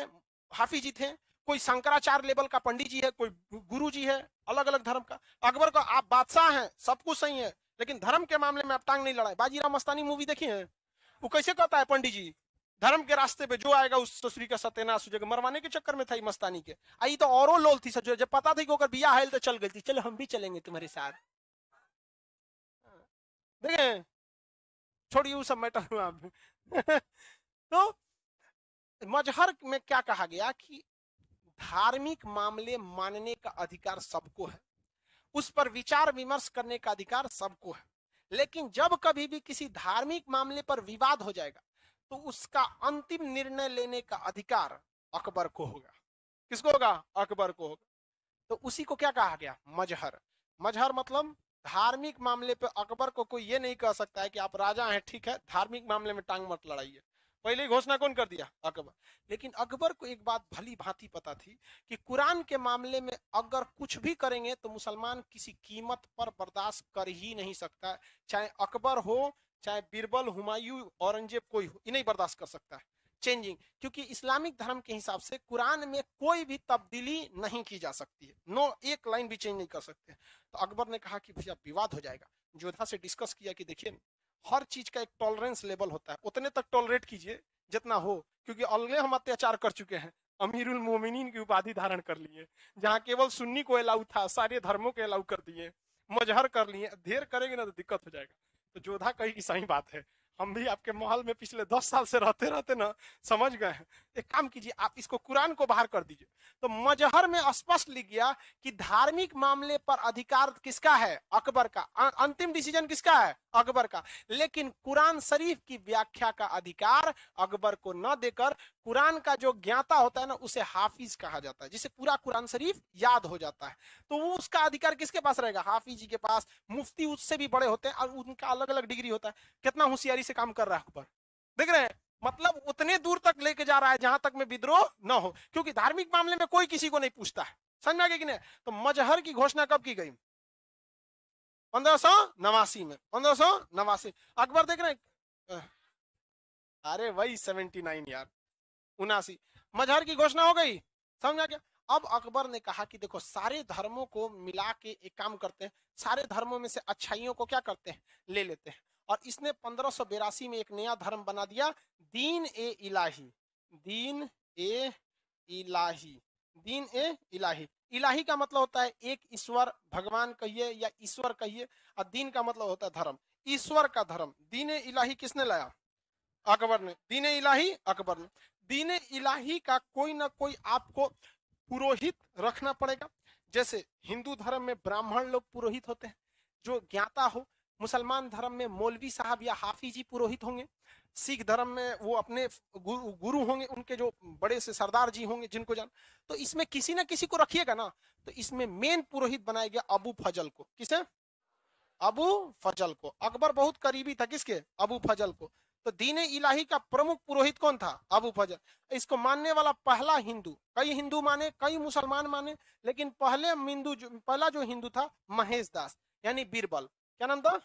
हाफी जी थे कोई शंकराचार्य लेवल का पंडित जी है, कोई गुरु जी है अलग अलग धर्म का। अकबर को आप बादशाह हैं, सब कुछ सही है, लेकिन धर्म के मामले में आप टांग नहीं लड़ाए। बाजीराव मस्तानी मूवी देखी है? वो कैसे कहता है पंडित जी, धर्म के रास्ते पे जो आएगा, उस तस्वीर का सत्यनाश हो मरवाने के चक्कर में था मस्तानी के। आई तो और लोल थी सच, जब पता थी कि अगर बिया है तो चल गई थी। चलो, हम भी चलेंगे तुम्हारे साथ। देखे, छोड़िए सब मैटर तो मजहर में क्या कहा गया कि धार्मिक मामले मानने का अधिकार सबको है। उस पर विचार विमर्श करने का अधिकार सबको है। लेकिन जब कभी भी किसी धार्मिक मामले पर विवाद हो जाएगा तो उसका अंतिम निर्णय लेने का अधिकार अकबर को होगा। किसको होगा? अकबर को होगा। तो उसी को क्या कहा गया? मजहर। मजहर मतलब धार्मिक मामले पर अकबर को कोई ये नहीं कह सकता है कि आप राजा हैं, ठीक है, धार्मिक मामले में टांग मत लड़ाइए। पहले घोषणा कौन कर दिया? अकबर। लेकिन अकबर को एक बात भली भांति पता थी कि कुरान के मामले में अगर कुछ भी करेंगे तो मुसलमान किसी कीमत पर बर्दाश्त कर ही नहीं सकता। चाहे अकबर हो, चाहे बीरबल, हुमायूं, औरंगज़ेब, कोई हो नहीं बर्दाश्त कर सकता है। चेंजिंग, क्योंकि इस्लामिक धर्म के हिसाब से कुरान में कोई भी तब्दीली नहीं की जा सकती है। नो, एक लाइन भी चेंज नहीं कर सकते। तो अकबर ने कहा कि भैया विवाद हो जाएगा। जोधा से डिस्कस किया कि देखिए हर चीज़ का एक टॉलरेंस लेवल होता है। उतने तक टॉलरेट कीजिए, जितना हो, क्योंकि अलगे हम अत्याचार कर चुके हैं। अमीरुल मोमिनीन की उपाधि धारण कर लिए, जहाँ केवल सुन्नी को अलाउ था, सारे धर्मों को अलाउ कर दिए, मजहर कर लिए ढेर करेंगे ना तो दिक्कत हो जाएगा। तो जोधा कही की सही बात है। हम भी आपके महल में पिछले दस साल से रहते रहते ना, समझ गए हैं। एक काम कीजिए, आप इसको कुरान को बाहर कर दीजिए। तो मजहर में स्पष्ट लिख गया कि धार्मिक मामले पर अधिकार किसका है? अकबर का। अंतिम डिसीज़न किसका है? अकबर का। लेकिन कुरान शरीफ की व्याख्या का अधिकार अकबर को न देकर कुरान का जो ज्ञाता होता है ना, उसे हाफिज कहा जाता है, जिसे पूरा कुरान शरीफ याद हो जाता है। तो वो उसका अधिकार किसके पास रहेगा? हाफिज जी के पास। मुफ्ती उससे भी बड़े होते हैं और उनका अलग अलग डिग्री होता है। कितना होशियारी से काम कर रहा है अकबर देख रहे हैं मतलब उतने दूर तक लेके जा रहा है जहाँ तक में विद्रोह न हो, क्योंकि धार्मिक मामले में कोई किसी को नहीं पूछता है। समझ में आ गया कि नहीं? तो मजहर की घोषणा कब की गई? पंद्रह सौ नवासी में। पंद्रह सौ नवासी। अकबर देख रहे हैं अरे वही सेवेंटी नाइन यार, उनासी। मजहर की घोषणा हो गई। समझ आ गया? अब अकबर ने कहा कि देखो, सारे धर्मों को मिला के एक काम करते हैं। सारे धर्मों में से अच्छाइयों को क्या करते हैं? ले लेते हैं। और इसने पंद्रह में एक नया धर्म बना दिया, दीन ए इलाही। दीन ए इलाही। दीन ए इलाही। इलाही का मतलब होता है एक ईश्वर, भगवान कहिए या ईश्वर कहिए, और दीन का मतलब होता है धर्म। ईश्वर का धर्म। दीन ए इलाही किसने लाया? अकबर ने। दीन ए इलाही, अकबर ने। दीन ए इलाही का कोई ना कोई आपको पुरोहित रखना पड़ेगा। जैसे हिंदू धर्म में ब्राह्मण लोग पुरोहित होते हैं। जो ज्ञाता हो मुसलमान धर्म में मौलवी साहब या हाफिजी पुरोहित होंगे सिख धर्म में वो अपने गुरु, गुरु होंगे उनके जो बड़े से सरदार जी होंगे जिनको जान। तो इसमें किसी ना किसी को रखिएगा ना तो इसमें मेन पुरोहित बनाया गया अबू फजल को। किसे? अबू फजल को। अकबर बहुत करीबी था किसके? अबू फजल को। तो दीन इलाही का प्रमुख पुरोहित कौन था? अबू फजल। इसको मानने वाला पहला हिंदू। कई हिंदू माने कई मुसलमान माने लेकिन पहले हिंदू पहला जो हिंदू था महेश दास यानी बीरबल। क्या नाम था?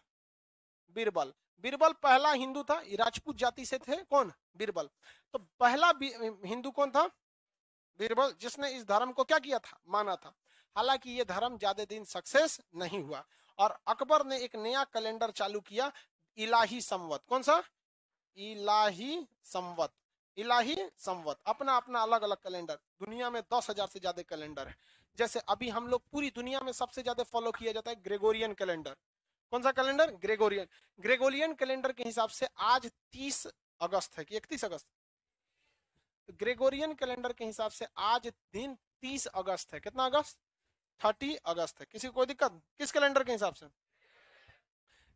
बीरबल। बीरबल पहला हिंदू था राजपूत जाति से थे, कौन? बीरबल। तो पहला हिंदू कौन था? बीरबल, जिसने इस धर्म को क्या किया था? माना था। हालाँकि ये धर्म ज़्यादा दिन सक्सेस नहीं हुआ और अकबर ने एक नया कैलेंडर चालू किया, इलाही संवत। कौन सा? इलाही संवत। इलाही संवत। अपना अपना अलग अलग कैलेंडर। दुनिया में दस हज़ार से ज़्यादा कैलेंडर है। जैसे अभी हम लोग पूरी दुनिया में सबसे ज़्यादा फॉलो किया जाता है ग्रेगोरियन कैलेंडर कौन सा कैलेंडर? ग्रेगोरियन। ग्रेगोरियन कैलेंडर के हिसाब से आज 30 अगस्त है कि 31 अगस्त? ग्रेगोरियन कैलेंडर के हिसाब से आज दिन 30 अगस्त है। कितना अगस्त? 30 अगस्त है। किसी कोई दिक्कत? किस कैलेंडर के हिसाब से?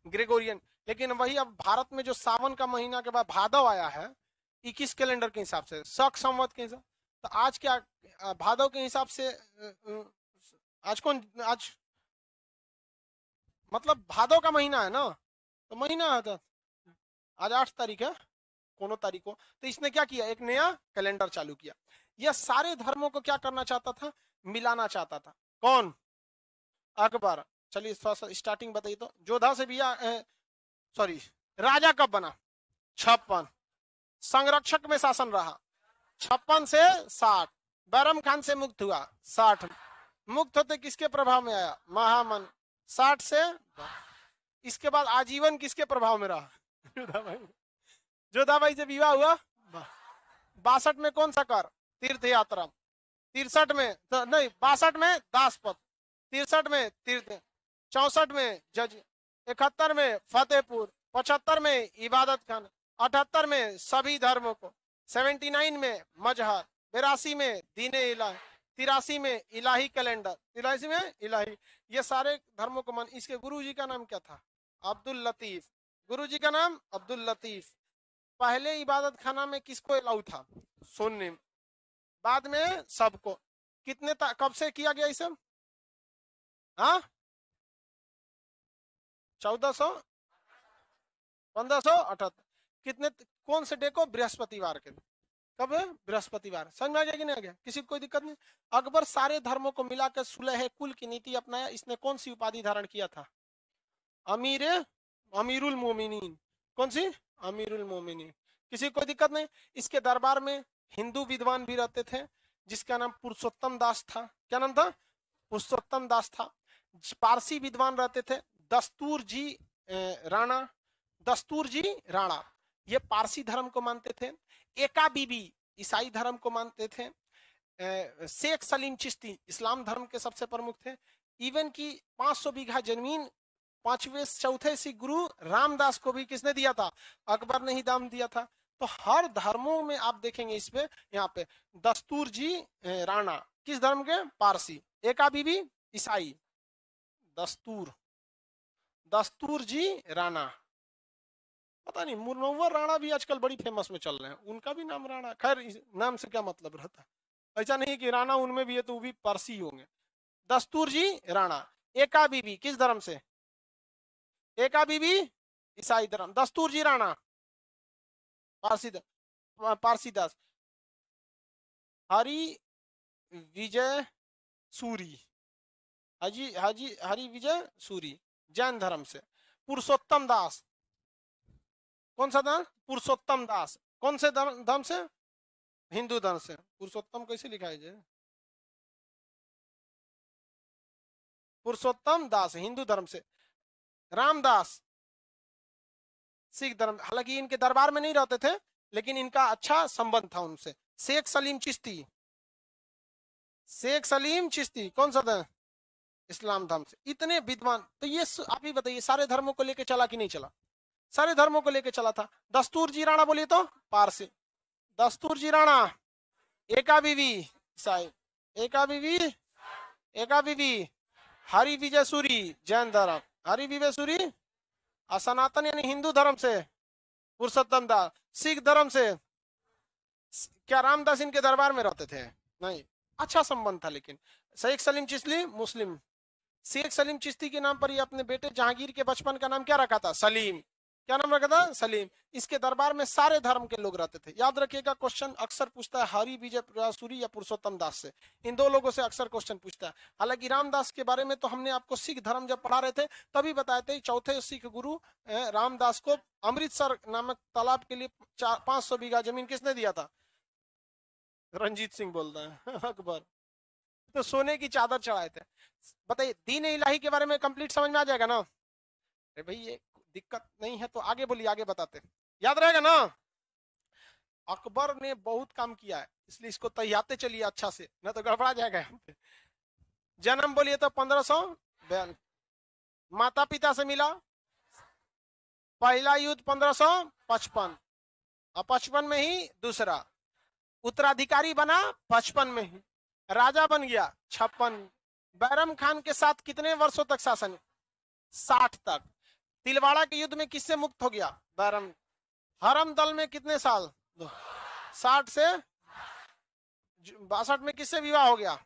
ग्रेगोरियन। लेकिन वही अब भारत में जो सावन का महीना के बाद भादव आया है, इक्कीस कैलेंडर के हिसाब से शक संवत के हिसाब तो आज क्या, भादव के हिसाब से आज कौन, आज मतलब भादो का महीना है ना? तो महीना है तो आज आठ तारीख है, कोनो तारीख को। तो इसने क्या किया? एक नया कैलेंडर चालू किया। यह सारे धर्मों को क्या करना चाहता था? मिलाना चाहता था। कौन? अकबर। चलिए थोड़ा सा स्टार्टिंग बताइए तो। जोधा से भी सॉरी राजा कब बना? छप्पन। संरक्षक में शासन रहा। छप्पन से साठ। बैरम खान से मुक्त हुआ। साठ। मुक्त होते किसके प्रभाव में आया? महामन। साठ से इसके बाद आजीवन किसके प्रभाव में रहा? जोधाबाई जोधाबाई से विवाह हुआ? बासठ में कौन सा कर? तीर्थ यात्रा तिरसठ में तो नहीं बासठ में दासपत। तिरसठ में तीर्थ चौसठ में जज इकहत्तर में फतेहपुर पचहत्तर में इबादत खान अठहत्तर में सभी धर्मों को सेवेंटी नाइन में मजहर बिरासी में दीन इलाही। तिरासी में इलाही कैलेंडर, तिरासी में इलाही, ये सारे धर्मों को मान, इसके गुरु जी का नाम क्या था? अब्दुल लतीफ। गुरु जी का नाम अब्दुल लतीफ। पहले इबादत खाना में किसको अलाउ था? सुन्नी। बाद में सबको। कितने कब से किया गया इसे हाँ? चौदह सौ? पंद्रह सौ अठहत्तर। कितने, कौन से डे को? बृहस्पतिवार के कब? बृहस्पतिवार। समझ में आ गया कि नहीं आ गया? किसी को कोई दिक्कत नहीं। अकबर सारे धर्मों को मिलाकर सुलह कुल की नीति अपनाया। इसने कौन सी उपाधि धारण किया था? अमीर, अमीरुल मोमिनीन। कौन सी? अमीरुल मोमिनीन। किसी को कोई दिक्कत नहीं। इसके दरबार में हिंदू विद्वान भी रहते थे, जिसका नाम पुरुषोत्तम दास था। क्या नाम था? पुरुषोत्तम दास था। पारसी विद्वान रहते थे। दस्तूर जी राणा। दस्तूर जी राणा। ये पारसी धर्म को मानते थे, एका बीबी ईसाई धर्म को मानते थे शेख सलीम चिश्ती इस्लाम धर्म के सबसे प्रमुख थे। इवन की 500 बीघा ज़मीन, पांचवे चौथे सिख गुरु रामदास को भी किसने दिया था? अकबर ने ही दाम दिया था। तो हर धर्मों में आप देखेंगे इसमें यहाँ पे, दस्तूर जी राणा, किस धर्म के? पारसी। एका बीबी ईसाई, दस्तूर। दस्तूर जी, राणा। पता नहीं, मुरनवर राणा भी आजकल बड़ी फ़ेमस में चल रहे हैं। उनका भी नाम राणा, खैर नाम से क्या मतलब रहता है? ऐसा नहीं कि राणा उनमें भी है तो वो भी पारसी होंगे। दस्तूर जी, राणा, एका बीबी, किस धर्म से? एका बीबी, ईसाई धर्म। दस्तूर जी, राणा, पारसी पारसी दास। हरि विजय सूरी। हाजी हाजी, हरि विजय सूरी, जैन धर्म से। पुरुषोत्तम दास। कौन सा धर्म पुरुषोत्तम दास। कौन से धर्म से? हिंदू धर्म से। पुरुषोत्तम कैसे लिखा है पुरुषोत्तम दास, हिंदू धर्म से। रामदास। सिख धर्म। हालाँकि इनके दरबार में नहीं रहते थे, लेकिन इनका अच्छा संबंध था उनसे। शेख सलीम चिश्ती। शेख सलीम चिश्ती, कौन सा धर्म इस्लाम धर्म से। इतने विद्वान। तो ये आप ही बताइए, सारे धर्मों को लेकर चला कि नहीं चला? सारे धर्मों को लेकर चला था। दस्तूर जी राणा बोलिए तो पारसी। दस्तूर जी राणा एका बीवी साहिब एका बीवी एका बीवी हरि विजय सूरी, जैन धर्म। हरि विजय सूरी सनातन यानी हिंदू धर्म से, पुरुषोत्तम दास सिख धर्म से, क्या रामदास इनके दरबार में रहते थे? नहीं। अच्छा संबंध था लेकिन। शेख सलीम चिश्ती, मुस्लिम। शेख सलीम चिश्ती के नाम पर ही अपने बेटे जहांगीर के बचपन का नाम क्या रखा था? सलीम। क्या नाम रखा था? सलीम। इसके दरबार में सारे धर्म के लोग रहते थे। याद रखिएगा क्वेश्चन अक्सर पूछता है हरि, विजय सूरी या पुरुषोत्तम दास से। इन दो लोगों से अक्सर क्वेश्चन पूछता है। हालाँकि रामदास के बारे में तो हमने आपको सिख धर्म जब पढ़ा रहे थे, तभी बताए थे, चौथे सिख गुरु रामदास को अमृतसर नामक तालाब के लिए पाँच सौ बीघा ज़मीन किसने दिया था? रंजीत सिंह बोलता हैं। अकबर। तो सोने की चादर चढ़ाए थे। बताइए, दीन इलाही के बारे में कंप्लीट समझ में आ जाएगा ना? अरे भाई, ये दिक्कत नहीं है तो आगे बोलिए, आगे बताते याद रहेगा ना? अकबर ने बहुत काम किया है, इसलिए इसको तैयारते चलिए अच्छा से, न तो गड़बड़ा जाएगा यहाँ पे। जन्म बोलिए तो पंद्रह सौ माता पिता से मिला। पहला युद्ध पंद्रह सौ, पचपन। और पचपन में ही दूसरा। उत्तराधिकारी बना, पचपन में ही। राजा बन गया, छप्पन। बैरम खान के साथ कितने वर्षों तक शासन साठ तक। तिलवाड़ा के युद्ध में किससे मुक्त हो गया? बैरम हरम दल में कितने साल? साठ से? बासठ में किससे विवाह हो गया?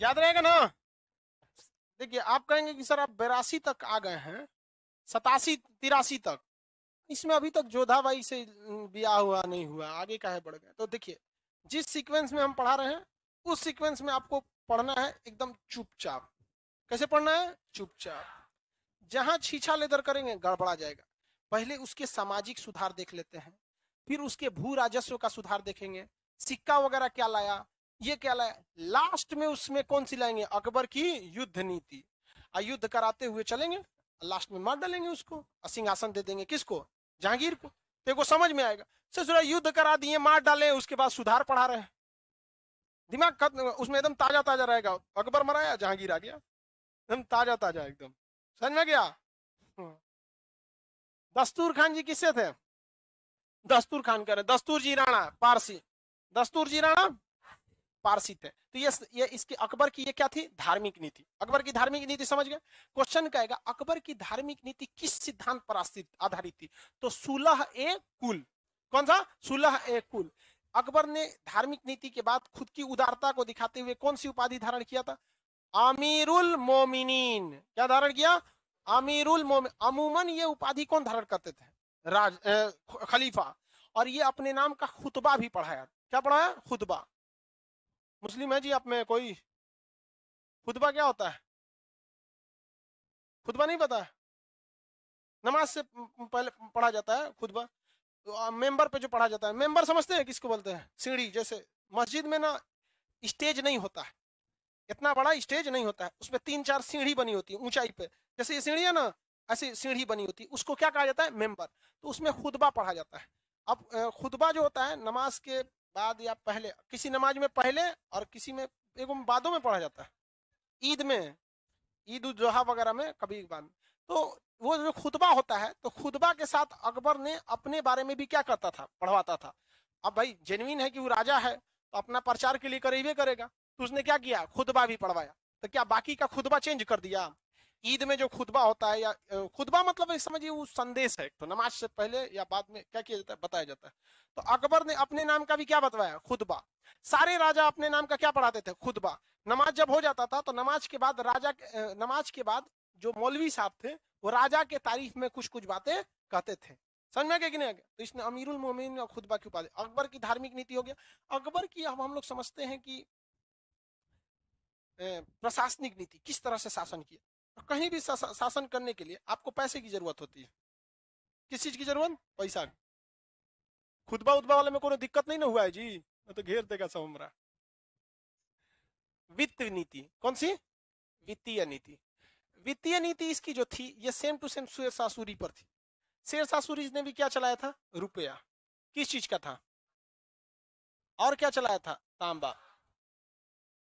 याद रहेगा ना? देखिए, आप कहेंगे कि सर आप बेरासी तक आ गए हैं, सतासी, तिरासी तक। इसमें अभी तक जोधाबाई से ब्याह हुआ, नहीं हुआ, आगे का है बढ़ गया तो देखिए, जिस सीक्वेंस में हम पढ़ा रहे हैं, उस सीक्वेंस में आपको पढ़ना है एकदम चुपचाप। कैसे पढ़ना है? चुपचाप। जहाँ छीछा लेदर करेंगे, गड़बड़ा जाएगा। पहले उसके सामाजिक सुधार देख लेते हैं, फिर उसके भू राजस्व का सुधार देखेंगे। सिक्का वगैरह क्या लाया? ये क्या लाया? लास्ट में उसमें कौन सी लाएँगे? अकबर की युद्ध नीति। युद्ध कराते हुए चलेंगे। लास्ट में मार डालेंगे उसको। सिंहासन दे देंगे किसको? जहांगीर को। देखो समझ में आएगा। ससुरा युद्ध करा दिए, मार डाले, उसके बाद सुधार पढ़ा रहे हैं। दिमाग खत्म उसमें एकदम ताज़ा ताज़ा रहेगा। अकबर मराया, जहांगीर आ गया। एकदम ताज़ा ताज़ा एकदम। समझ में गया? हाँ। दस्तूर खान जी किससे थे? दस्तूर खान कह रहे दस्तूर जी राणा, पारसी। दस्तूर जी राणा पारसी थे तो ये ये इसके अकबर की ये क्या थी? धार्मिक नीति। अकबर की धार्मिक नीति समझ गए? क्वेश्चन कहेगा अकबर की धार्मिक नीति किस सिद्धांत पर आधारित थी? तो सुलह ए कुल। कौन सा? सुलह ए कुल। अकबर ने धार्मिक नीति के बाद खुद की उदारता को दिखाते हुए कौन सी उपाधि धारण किया था? अमीरुल मोमिनीन। क्या धारण किया? अमीरुल मोमिन। अमूमन ये उपाधि कौन धारण करते थे? राज ए, खलीफा। और ये अपने नाम का खुतबा भी पढ़ाया। क्या पढ़ाया? खुतबा। मुस्लिम है जी आप में कोई? खुतबा क्या होता है? खुतबा नहीं पता? नमाज़ से पहले पढ़ा जाता है खुतबा। तो मेंबर पे जो पढ़ा जाता है। मेंबर समझते हैं किसको बोलते हैं? सीढ़ी, जैसे मस्जिद में ना स्टेज नहीं होता है। इतना बड़ा स्टेज नहीं होता है। उसमें तीन चार सीढ़ी बनी होती है ऊंचाई पे। जैसे ये सीढ़ी है ना, ऐसी सीढ़ी बनी होती है। उसको क्या कहा जाता है? मेंबर। तो उसमें खुतबा पढ़ा जाता है। अब खुतबा जो होता है नमाज़ के बाद या पहले, किसी नमाज़ में पहले और किसी में एक बादों में पढ़ा जाता है। ईद में, ईद उजहा वगैरह में कभी बाद तो वो जो खुतबा होता है तो खुतबा के साथ अकबर ने अपने बारे में भी क्या करता था, पढ़वाता था। अब भाई जेनविन है कि वो राजा है तो अपना प्रचार के लिए करेबे करेगा। तो उसने क्या किया? खुतबा भी पढ़वाया। तो क्या बाकी का खुतबा चेंज कर दिया? ईद में जो खुतबा होता है या खुतबा मतलब समझिए वो संदेश है तो नमाज़ से पहले या बाद में क्या किया जाता है, बताया जाता है। तो अकबर ने अपने नाम का भी क्या बताया खुतबा। सारे राजा अपने नाम का क्या पढ़ाते थे? खुतबा। नमाज़ जब हो जाता था तो नमाज़ के बाद राजा नमाज़ के बाद जो मौलवी साहब थे, वो राजा के तारीफ़ में कुछ कुछ बातें कहते थे। समझ में गया कि नहीं तो इसने अमीरुल मोमिन खुतबा की उपाधि, अकबर की धार्मिक नीति हो गया। अकबर की अब हम लोग समझते हैं कि प्रशासनिक नीति, किस तरह से शासन किया? कहीं भी शासन करने के लिए आपको पैसे की ज़रूरत होती है। किस चीज़ की ज़रूरत? पैसा। खुदबा उदबा वाले में कोई दिक्कत नहीं ना हुआ है? जी तो घेर देगा सब हमारा। वित्त नीति। कौन सी? वित्तीय नीति। वित्तीय नीति इसकी जो थी, ये सेम टू सेम शेर सासुरी पर थी। शेर सासुरी ने भी क्या चलाया था? रुपया। किस चीज़ का था? और क्या चलाया था? तांबा।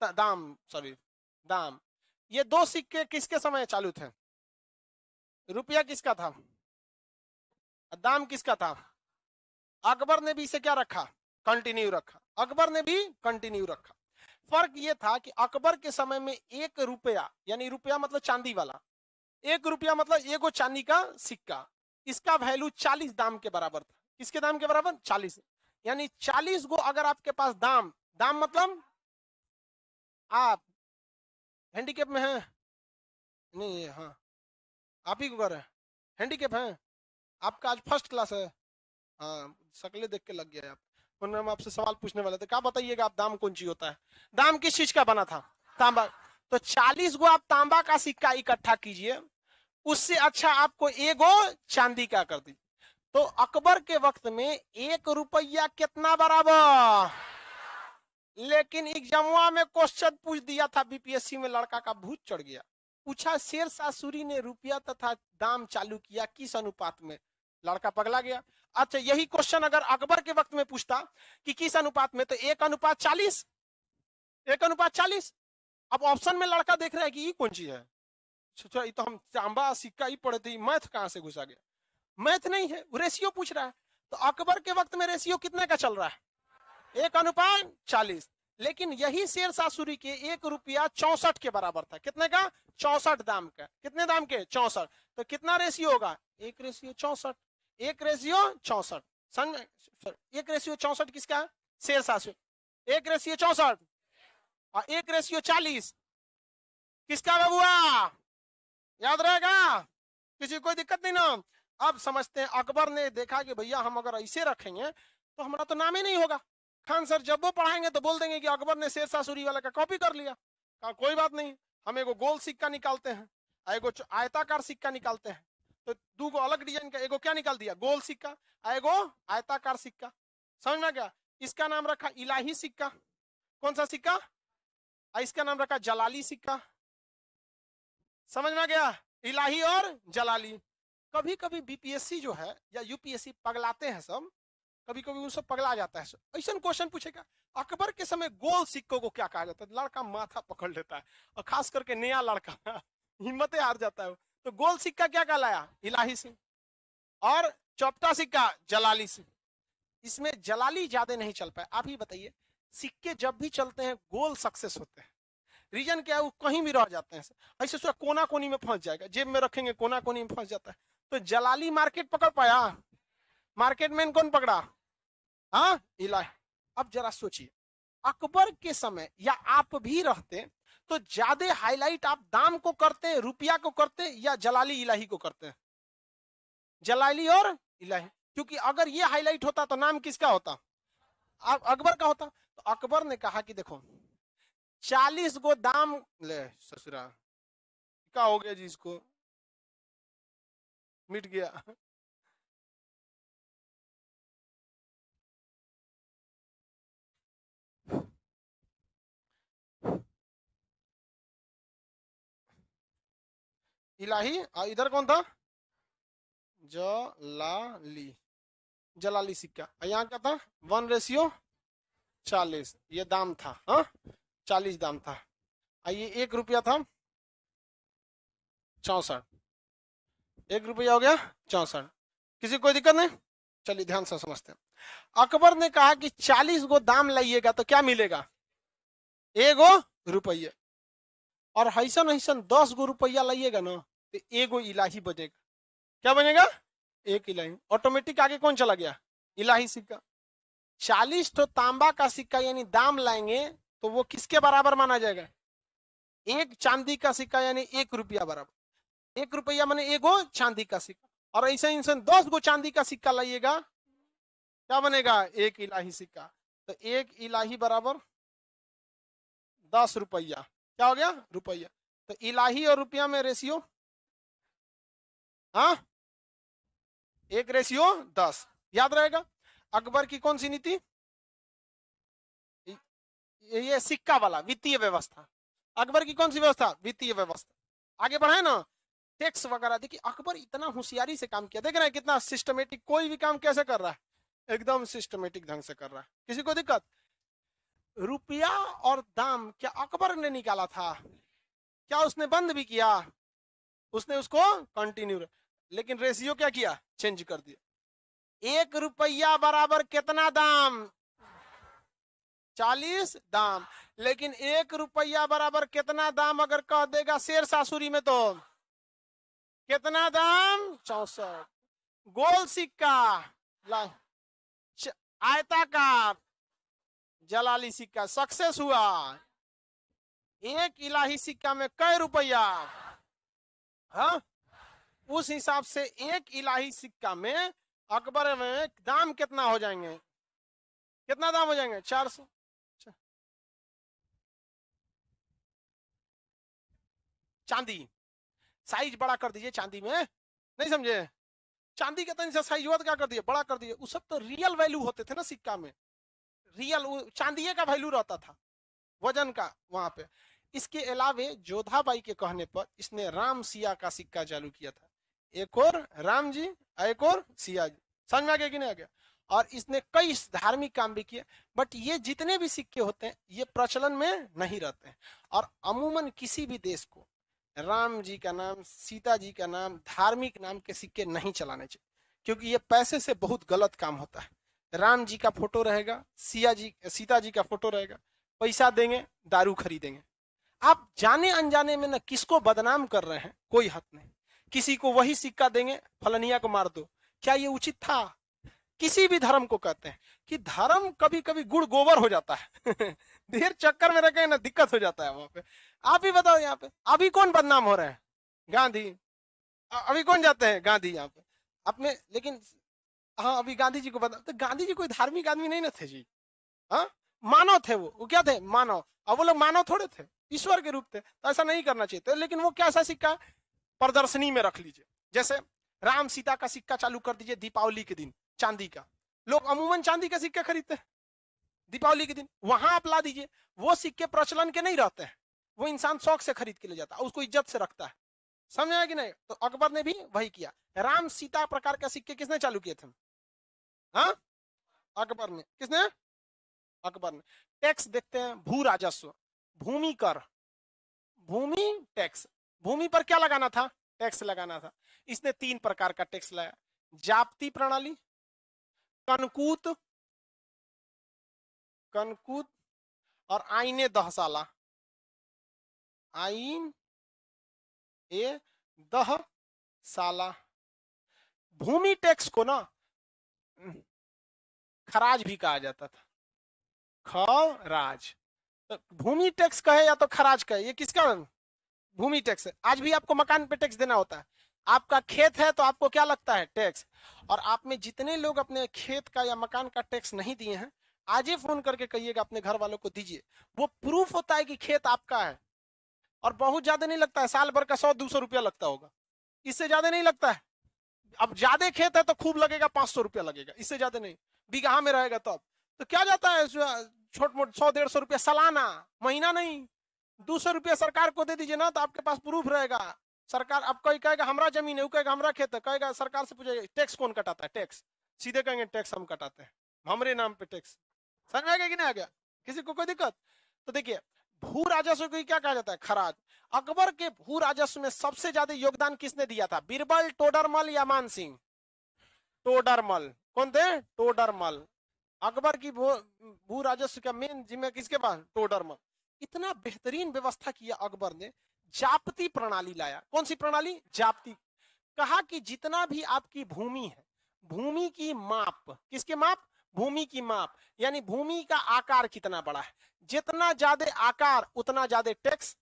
दाम सॉरी दाम। ये दो सिक्के किसके समय चालू थे? रुपया किसका था? दाम किसका था? अकबर ने भी इसे क्या रखा? कंटिन्यू रखा। अकबर ने भी कंटिन्यू रखा। फ़र्क ये था कि अकबर के समय में एक रुपया, यानी रुपया मतलब चांदी वाला, एक रुपया मतलब एक एगो चांदी का सिक्का, इसका वैल्यू चालीस दाम के बराबर था। किसके दाम के बराबर? चालीस। यानी चालीस गो अगर आपके पास दाम दाम मतलब आप हैंडीकेप में है? नहीं, ये हाँ। आप ही को कर रहे हैं। हैंडीकेप है? आपका आज फ़र्स्ट क्लास है। हाँ शकले देख के लग गया आप वरना हम आपसे सवाल पूछने वाले थे, क्या बताइएगा आप दाम कौन चीज़ होता है? दाम किस चीज़ का बना था? तांबा तो चालीस गो आप तांबा का सिक्का इकट्ठा कीजिए, उससे अच्छा आपको एगो चांदी का कर दीजिए। तो अकबर के वक्त में एक रुपया कितना बराबर? लेकिन एग्जामवा में क्वेश्चन पूछ दिया था, बीपीएससी में लड़का का भूत चढ़ गया। पूछा, शेर सासुरी ने रुपया तथा दाम चालू किया किस अनुपात में? लड़का पगला गया। अच्छा यही क्वेश्चन अगर अकबर के वक्त में पूछता कि किस अनुपात में तो एक अनुपात चालीस। एक अनुपात चालीस। अब ऑप्शन में लड़का देख रहा है कि ये कौन चीज़ है? ये तो हम चांबा, सिक्का ही पढ़े थे मैथ कहाँ से घुसा गया? मैथ नहीं है रेशियो पूछ रहा है। तो अकबर के वक्त में रेशियो कितने का चल रहा है? एक अनुपात चालीस। लेकिन यही शेर सासुरी के एक रुपया चौसठ के बराबर था। कितने का? चौसठ दाम का। कितने दाम के? चौसठ। तो कितना रेशियो होगा? एक रेशियो चौसठ। एक रेशियो चौसठ। समझ एक रेशियो चौसठ किसका? शेर सासु। एक रेशियो चौसठ। और एक रेशियो चालीस। किसका बबुआ याद रहेगा? किसी कोई दिक्कत नहीं ना? अब समझते हैं, अकबर ने देखा कि भैया हम अगर ऐसे रखेंगे तो हमारा तो नाम ही नहीं होगा। खान सर, जब वो पढ़ाएँगे तो बोल देंगे कि अकबर ने शेर सासुरी वाला का कॉपी कर लिया। कहा, कोई बात नहीं, हम एगो गोल सिक्का निकालते हैं, एगो आयताकार सिक्का निकालते हैं। तो दो गो अलग डिज़ाइन का, एगो क्या निकाल दिया? गोल सिक्का, एगो आयताकार सिक्का। समझ में गया? इसका नाम रखा इलाही सिक्का। कौन सा सिक्का? इसका नाम रखा जलाली सिक्का। समझ में गया? इलाही और जलाली। कभी कभी बीपीएससी जो है या यूपीएससी पगलाते हैं सब कभी कभी उन सब पगला जाता है। ऐसा क्वेश्चन पूछेगा, अकबर के समय गोल सिक्कों को क्या कहा जाता है? लड़का माथा पकड़ लेता है और खास करके नया लड़का, हिम्मतें हार जाता है तो गोल सिक्का क्या कहलाया? इलाही सिंह। और चौपटा सिक्का, जलाली सिंह। इसमें जलाली ज़्यादा नहीं चल पाए। आप ही बताइए, सिक्के जब भी चलते हैं, गोल सक्सेस होते हैं। रीजन क्या है? वो कहीं भी रह जाते हैं। ऐसे सोचा कोना कोनी में फंस जाएगा। जेब में रखेंगे कोना कोनी में फंस जाता है। तो जलाली मार्केट पकड़ पाया। मार्केट में कौन पकड़ा। हाँ इलाही। अब जरा सोचिए। अकबर के समय, या आप भी रहते तो ज़्यादा हाईलाइट आप दाम को करते, रुपया को करते, या जलाली इलाही को करते? जलाली और इलाही। क्योंकि अगर ये हाईलाइट होता तो नाम किसका होता? अकबर का होता। तो अकबर ने कहा कि देखो, चालीस गो दाम, ले ससुरा क्या हो गया जी इसको। मिट गया। इलाही इधर कौन था? जलाली जलाली सिक्का। यहाँ क्या था? वन रेशियो चालीस। ये दाम था हाँ? चालीस दाम था। ये एक रुपया था, चौसठ। एक रुपया हो गया, चौसठ। किसी कोई दिक्कत नहीं? चलिए, ध्यान से समझते हैं। अकबर ने कहा कि चालीस गो दाम लाइएगा तो क्या मिलेगा? एगो रुपये। और हैसन हैसन दस गो रुपया लाइएगा ना तो एगो इलाही बनेगा क्या बनेगा? एक इलाही। ऑटोमेटिक आगे कौन चला गया? इलाही सिक्का। चालीस तो तांबा का सिक्का यानी दाम लाएँगे तो वो किसके बराबर माना जाएगा? एक चांदी का सिक्का यानी एक रुपया बराबर। एक रुपया माने एगो चांदी का सिक्का। और ऐसे इंसान दस गो चांदी का सिक्का लाइएगा, क्या बनेगा? एक इलाही सिक्का। तो एक इलाही बराबर दस रुपया। क्या हो गया? रुपया। तो इलाही और रुपया में रेशियो हाँ? एक रेशियो दस। याद रहेगा? अकबर की कौन सी नीति? ये सिक्का वाला, वित्तीय व्यवस्था। अकबर की कौन सी व्यवस्था? वित्तीय व्यवस्था। आगे बढ़ाए ना। टैक्स वगैरह। देखिए, अकबर इतना होशियारी से काम किया। देख रहे हैं कितना सिस्टमेटिक कोई भी काम कैसे कर रहा है? एकदम सिस्टमेटिक ढंग से कर रहा है। किसी को दिक्कत? रुपया और दाम, क्या अकबर ने निकाला था? क्या उसने बंद भी किया? उसने उसको कंटिन्यू लेकिन रेशियो क्या किया? चेंज कर दिया। एक रुपया बराबर कितना दाम? चालीस दाम। लेकिन एक रुपया बराबर कितना दाम अगर कह देगा शेर सासुरी में तो? कितना दाम? चौसठ। गोल सिक्का। आयताकार। जलाली सिक्का सक्सेस हुआ। एक इलाही सिक्का में कई रुपया। हाँ? उस हिसाब से एक इलाही सिक्का में अकबर में दाम कितना हो जाएँगे? कितना दाम हो जाएँगे? चार सौ। चांदी। साइज़ बड़ा कर दीजिए चांदी में। नहीं समझे? चांदी का तनी साइज़ तो क्या कर दिए? बड़ा कर दिए। उस सब तो रियल वैल्यू होते थे ना सिक्का में। रियल चांदी का वैल्यू रहता था, वज़न का वहाँ पे। इसके अलावे जोधाबाई के कहने पर इसने राम सिया का सिक्का चालू किया था। एक और, राम जी, एक और, सिया जी। समझ में आ गया कि नहीं आ गया? और इसने कई धार्मिक काम भी किए बट ये जितने भी सिक्के होते हैं, ये प्रचलन में नहीं रहते हैं। और अमूमन किसी भी देश को राम जी का नाम, सीता जी का नाम, धार्मिक नाम के सिक्के नहीं चलाने चाहिए, क्योंकि ये पैसे से बहुत गलत काम होता है। राम जी का फ़ोटो रहेगा, सिया जी, सीता जी का फ़ोटो रहेगा, पैसा देंगे, दारू खरीदेंगे। आप जाने अनजाने में ना किसको बदनाम कर रहे हैं, कोई हक नहीं। किसी को वही सिक्का देंगे, फलनिया को मार दो। क्या ये उचित था? किसी भी धर्म को कहते हैं कि धर्म कभी कभी गुड़ गोबर हो जाता है। देर चक्कर में रखे ना, दिक्कत हो जाता है वहाँ पे। आप ही बताओ यहाँ पे, अभी कौन बदनाम हो रहे हैं? गांधी। अभी कौन जाते हैं गांधी यहाँ पे? अपने, लेकिन हाँ अभी गांधी जी को बता तो गांधी जी कोई धार्मिक आदमी नहीं ना थे जी। हाँ? मानव थे वो। वो क्या थे? मानव। अब वो लोग मानव थोड़े थे। ईश्वर के रूप थे। तो ऐसा नहीं करना चाहिए। तो लेकिन वो कैसा सिक्का? प्रदर्शनी में रख लीजिए। जैसे राम सीता का सिक्का चालू कर दीजिए दीपावली के दिन, चांदी का। लोग अमूमन चांदी का सिक्का खरीदते हैं। दीपावली के दिन वहाँ आप ला दीजिए। वो सिक्के प्रचलन के नहीं रहते हैं। वो इंसान शौक से खरीद के ले जाता है उसको इज़्ज़त से रखता है। समझ आया कि नहीं? तो अकबर ने भी वही किया। राम सीता प्रकार के सिक्के किसने चालू किए थे? हाँ? अकबर ने किसने? अकबर ने टैक्स देखते हैं, भू राजस्व। भूमि कर। भूमि टैक्स। भूमि पर क्या लगाना था? टैक्स लगाना था। इसने तीन प्रकार का टैक्स लाया। जाप्ती प्रणाली, कनकूत कनकूत और आईने दहसाला आईन ए दह साला भूमि टैक्स को ना खराज भी कहा जाता था। खराज। तो भूमि टैक्स कहे या तो खराज कहे, ये किसका भूमि टैक्स है। आज भी आपको मकान पे टैक्स देना होता है। आपका खेत है तो आपको क्या लगता है? टैक्स। और आप में जितने लोग अपने खेत का या मकान का टैक्स नहीं दिए हैं, आज ही फ़ोन करके कहिएगा, अपने घर वालों को दीजिए। वो प्रूफ होता है कि खेत आपका है। और बहुत ज़्यादा नहीं लगता है, साल भर का सौ, दो सौ रुपया लगता होगा। इससे ज़्यादा नहीं लगता है। अब ज़्यादा खेत है तो खूब लगेगा, पाँच सौ रुपया लगेगा, इससे ज़्यादा नहीं। बीघा में रहेगा तब तो क्या जाता है छोट मोट सौ, डेढ़ सौ रुपया सालाना, महीना नहीं। दो सौ रुपया सरकार को दे दीजिए ना तो आपके पास प्रूफ रहेगा। सरकार, अब कोई कहेगा, हमारा ज़मीन है, वो कहेगा, हमारा खेत है। कहेगा, सरकार से पूछेगा, टैक्स कौन कटाता है? टैक्स। सीधे कहेंगे, टैक्स हम कटाते हैं। हमारे नाम पे टैक्स। समझ में आ गया कि नहीं आ गया? किसी को कोई दिक्कत? तो देखिए भू राजस्व को क्या कहा जाता है? खराज। अकबर के भू राजस्व में सबसे ज़्यादा योगदान किसने दिया था? बीरबल, टोडरमल या मान सिंह? टोडरमल। कौन थे? टोडरमल। अकबर की भू राजस्व का मेन जिम्मे किसके पास? टोडरमल। इतना बेहतरीन व्यवस्था किया अकबर ने, जापती प्रणाली लाया। कौन सी प्रणाली? जापती। कहा कि जितना भी आपकी भूमि है, भूमि की माप, किसके माप? भूमि की माप, यानी भूमि का आकार कितना बड़ा है? जितना ज़्यादा आकार, उतना ज़्यादा टैक्स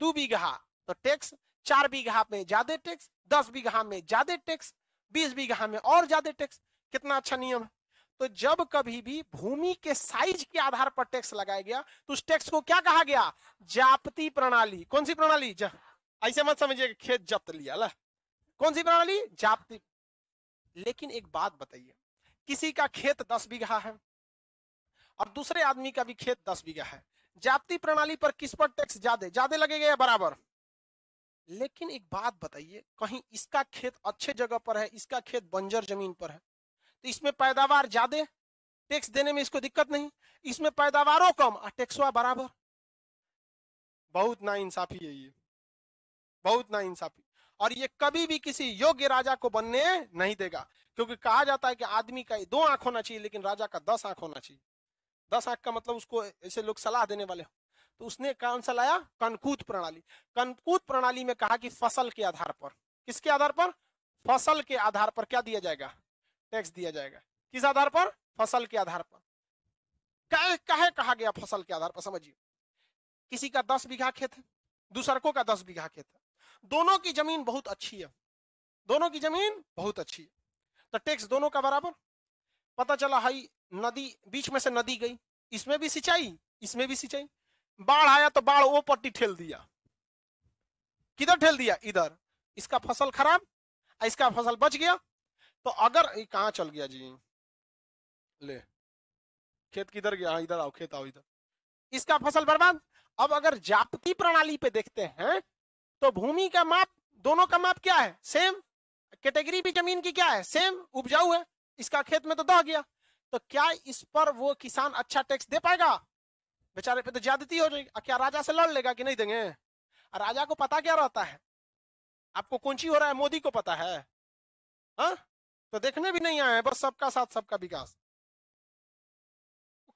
दो बीघा। तो टैक्स चार बीघा में ज़्यादा टैक्स, दस बीघा में ज़्यादा टैक्स, बीस बीघा में और ज़्यादा टैक्स। कितना अच्छा नियम है। तो जब कभी भी भूमि के साइज़ के आधार पर टैक्स लगाया गया तो उस टैक्स को क्या कहा गया? जापती प्रणाली। कौन सी प्रणाली? ऐसे मत समझिए खेत जब्त लिया, ला। कौन सी प्रणाली? जापती। लेकिन एक बात बताइए किसी का खेत दस बीघा है और दूसरे आदमी का भी खेत दस बीघा है। जापती प्रणाली पर किस पर टैक्स ज़्यादा? ज़्यादा लगेगा या बराबर? लेकिन एक बात बताइए, कहीं इसका खेत अच्छे जगह पर है, इसका खेत बंजर ज़मीन पर है तो इसमें पैदावार ज़्यादा? टैक्स देने में इसको दिक्कत नहीं। इसमें पैदावारों कम और टैक्सवा बराबर। बहुत ना इंसाफी है ये। बहुत ना इंसाफी और ये कभी भी किसी योग्य राजा को बनने नहीं देगा। क्योंकि कहा जाता है कि आदमी का दो आँख होना चाहिए, लेकिन राजा का दस आँख होना चाहिए। दस आँख का मतलब उसको ऐसे लोग सलाह देने वाले हो। तो उसने कौन सा लाया? कनकूत प्रणाली। कनकूत प्रणाली में कहा कि फ़सल के आधार पर। किसके आधार पर? फ़सल के आधार पर क्या दिया जाएगा? टैक्स दिया जाएगा। किस आधार पर? फ़सल के आधार पर। कहे कहे कहा गया फ़सल के आधार पर? समझिए। किसी का दस बीघा खेत है दूसरकों का दस बीघा खेत है। दोनों की ज़मीन बहुत अच्छी है। दोनों की ज़मीन बहुत अच्छी है। तो टैक्स दोनों का बराबर। पता चला हाई नदी बीच में से नदी गई। इसमें भी सिंचाई इसमें भी सिंचाई। बाढ़ आया तो बाढ़ वो पट्टी ठेल दिया। किधर ठेल दिया? इधर। इसका फ़सल खराब इसका फ़सल बच गया। तो अगर कहा चल गया जी? ले खेत किधर गया? हाँ, इधर आओ खेत आओ इधर। इसका फ़सल बर्बाद। अब अगर जापती प्रणाली पे देखते हैं तो भूमि का माप, दोनों का माप क्या है? सेम कैटेगरी भी ज़मीन की क्या है? सेम उपजाऊ है। इसका खेत में तो दह गया। तो क्या इस पर वो किसान अच्छा टैक्स दे पाएगा? बेचारे पे तो ज्यादती हो जाएगी। क्या राजा से लड़ लेगा कि नहीं देंगे? राजा को पता क्या रहता है? आपको कौन हो रहा है, मोदी को पता है। हा? तो देखने भी नहीं आए बस सबका साथ, सबका विकास।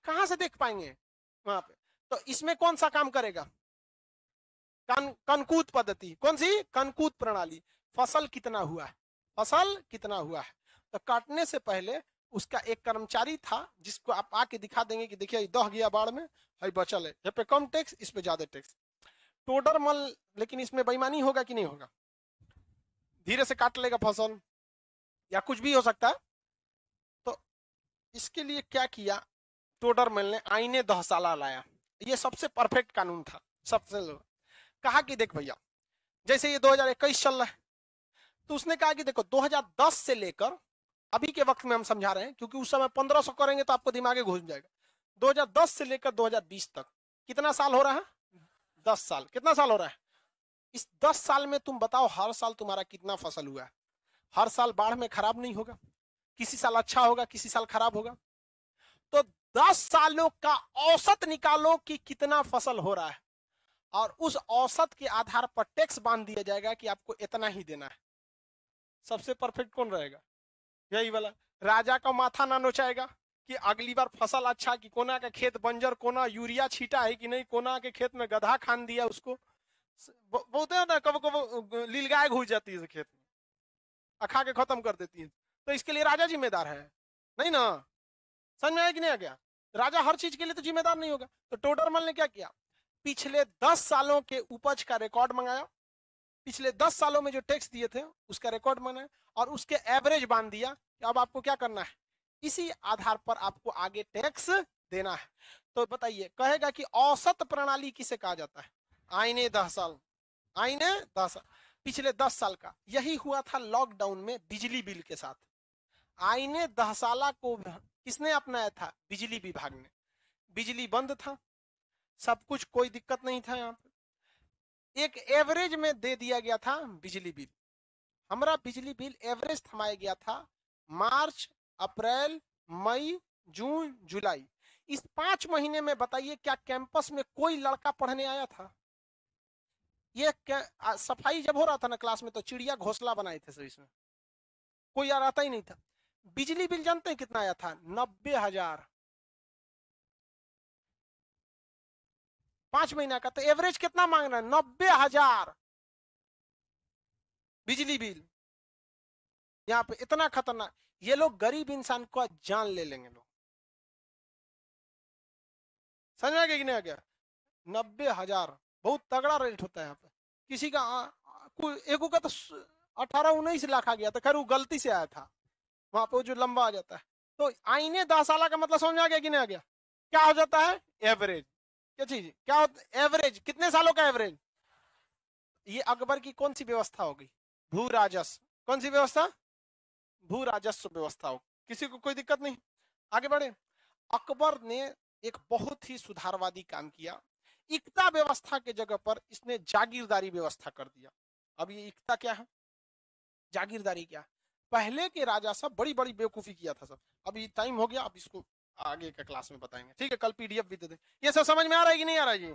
कहाँ से देख पाएँगे? वहाँ पे। तो इसमें कौन सा काम करेगा? कन, कनकूत पद्धति। कौन सी? कनकूत प्रणाली। फ़सल कितना हुआ है? फ़सल कितना हुआ है? तो काटने से पहले उसका एक कर्मचारी था जिसको आप आके दिखा देंगे कि देखिए दह गया बाढ़ में है बचल है। यहाँ पे कम टैक्स इस पे ज़्यादा टैक्स। टोडर मल लेकिन इसमें बेईमानी होगा कि नहीं होगा? धीरे से काट लेगा फ़सल या कुछ भी हो सकता है। तो इसके लिए क्या किया? टोडर मल ने आईने दहसाला लाया। ये सबसे परफेक्ट कानून था सबसे कहा कि देख भैया, जैसे ये 2021 चल रहा है तो उसने कहा कि देखो 2010 से लेकर अभी के वक्त में हम समझा रहे हैं, क्योंकि उस समय 1500 करेंगे तो आपको दिमागे घुस जाएगा। 2010 से लेकर 2020 तक, कितना साल हो रहा है? 10 साल। कितना साल हो रहा है? इस 10 साल में तुम बताओ, हर साल तुम्हारा कितना फ़सल हुआ है? हर साल बाढ़ में खराब नहीं होगा? किसी साल अच्छा होगा, किसी साल खराब होगा? तो 10 सालों का औसत निकालो कि कितना फ़सल हो रहा है। और उस औसत के आधार पर टैक्स बाँध दिया जाएगा कि आपको इतना ही देना है। सबसे परफेक्ट कौन रहेगा? यही वाला। राजा का माथा ना नोचाएगा कि अगली बार फ़सल अच्छा कि, कोना का खेत बंजर, कोना यूरिया छीटा है कि नहीं, कोना के खेत में गधा खान दिया उसको। बोलते हैं ना कब कब लीलगाय घुस जाती है खेत में। अखा के खत्म कर देती है। तो इसके लिए राजा जिम्मेदार है। नहीं ना? समझ में आया कि नहीं आ गया? राजा हर चीज़ के लिए तो जिम्मेदार नहीं होगा। तो टोडरमल ने क्या किया? पिछले दस सालों के उपज का रिकॉर्ड मंगाया। पिछले दस सालों में जो टैक्स दिए थे, उसका रिकॉर्ड बना और उसके एवरेज बाँध दिया कि अब आपको क्या करना है? इसी आधार पर आपको आगे टैक्स देना है। तो बताइए, कहेगा कि औसत प्रणाली किसे कहा जाता है? आईने दस साल, आईने दस साल, पिछले दस साल का। यही हुआ था लॉकडाउन में बिजली बिल के साथ। आईने दहसाला को किसने अपनाया था? बिजली विभाग ने। बिजली बंद था सब कुछ कोई दिक्कत नहीं था यहाँ पे। एक एवरेज में दे दिया गया था बिजली बिल। हमारा बिजली बिल एवरेज थमाया गया था मार्च, अप्रैल, मई, जून, जुलाई। इस पाँच महीने में बताइए क्या कैंपस में कोई लड़का पढ़ने आया था? ये सफ़ाई जब हो रहा था ना क्लास में तो चिड़िया घोसला बनाए थे सब इसमें। कोई यार आता ही नहीं था। बिजली बिल जानते हैं कितना आया था? नब्बे हज़ार। पाँच महीना का तो एवरेज कितना मांग रहा है? नब्बे हज़ार। बिजली बिल। यहाँ पे इतना खतरनाक। ये लोग गरीब इंसान को जान ले लेंगे लोग। समझ आ गया कि नहीं आ गया? नब्बे हज़ार। बहुत तगड़ा रेट होता है यहाँ पे। किसी का एक का तो अठारह उन्नीस लाख आ गया था। खैर, वो गलती से आया था। वहाँ पे जो लंबा आ जाता है। तो आईने दस साल का मतलब समझ आ गया कि नहीं आ गया? क्या हो जाता है? एवरेज। क्या चीज़? क्या एवरेज कितने सालों का एवरेज ये अकबर की कौन सी व्यवस्था होगी? भू राजस्व कौन सी व्यवस्था? भू राजस्व व्यवस्था हो किसी को कोई दिक्कत नहीं। आगे बढ़े। अकबर ने एक बहुत ही सुधारवादी काम किया। इकता व्यवस्था के जगह पर इसने जागीरदारी व्यवस्था कर दिया। अब ये इकता क्या है? जागीरदारी क्या है? पहले के राजा सब बड़ी बड़ी बेवकूफ़ी किया था सब। अभी टाइम हो गया, अब इसको आगे का क्लास में बताएँगे। ठीक है, कल पीडीएफ भी दे दें। ये सब समझ में आ रहा है कि नहीं आ रहा है जी?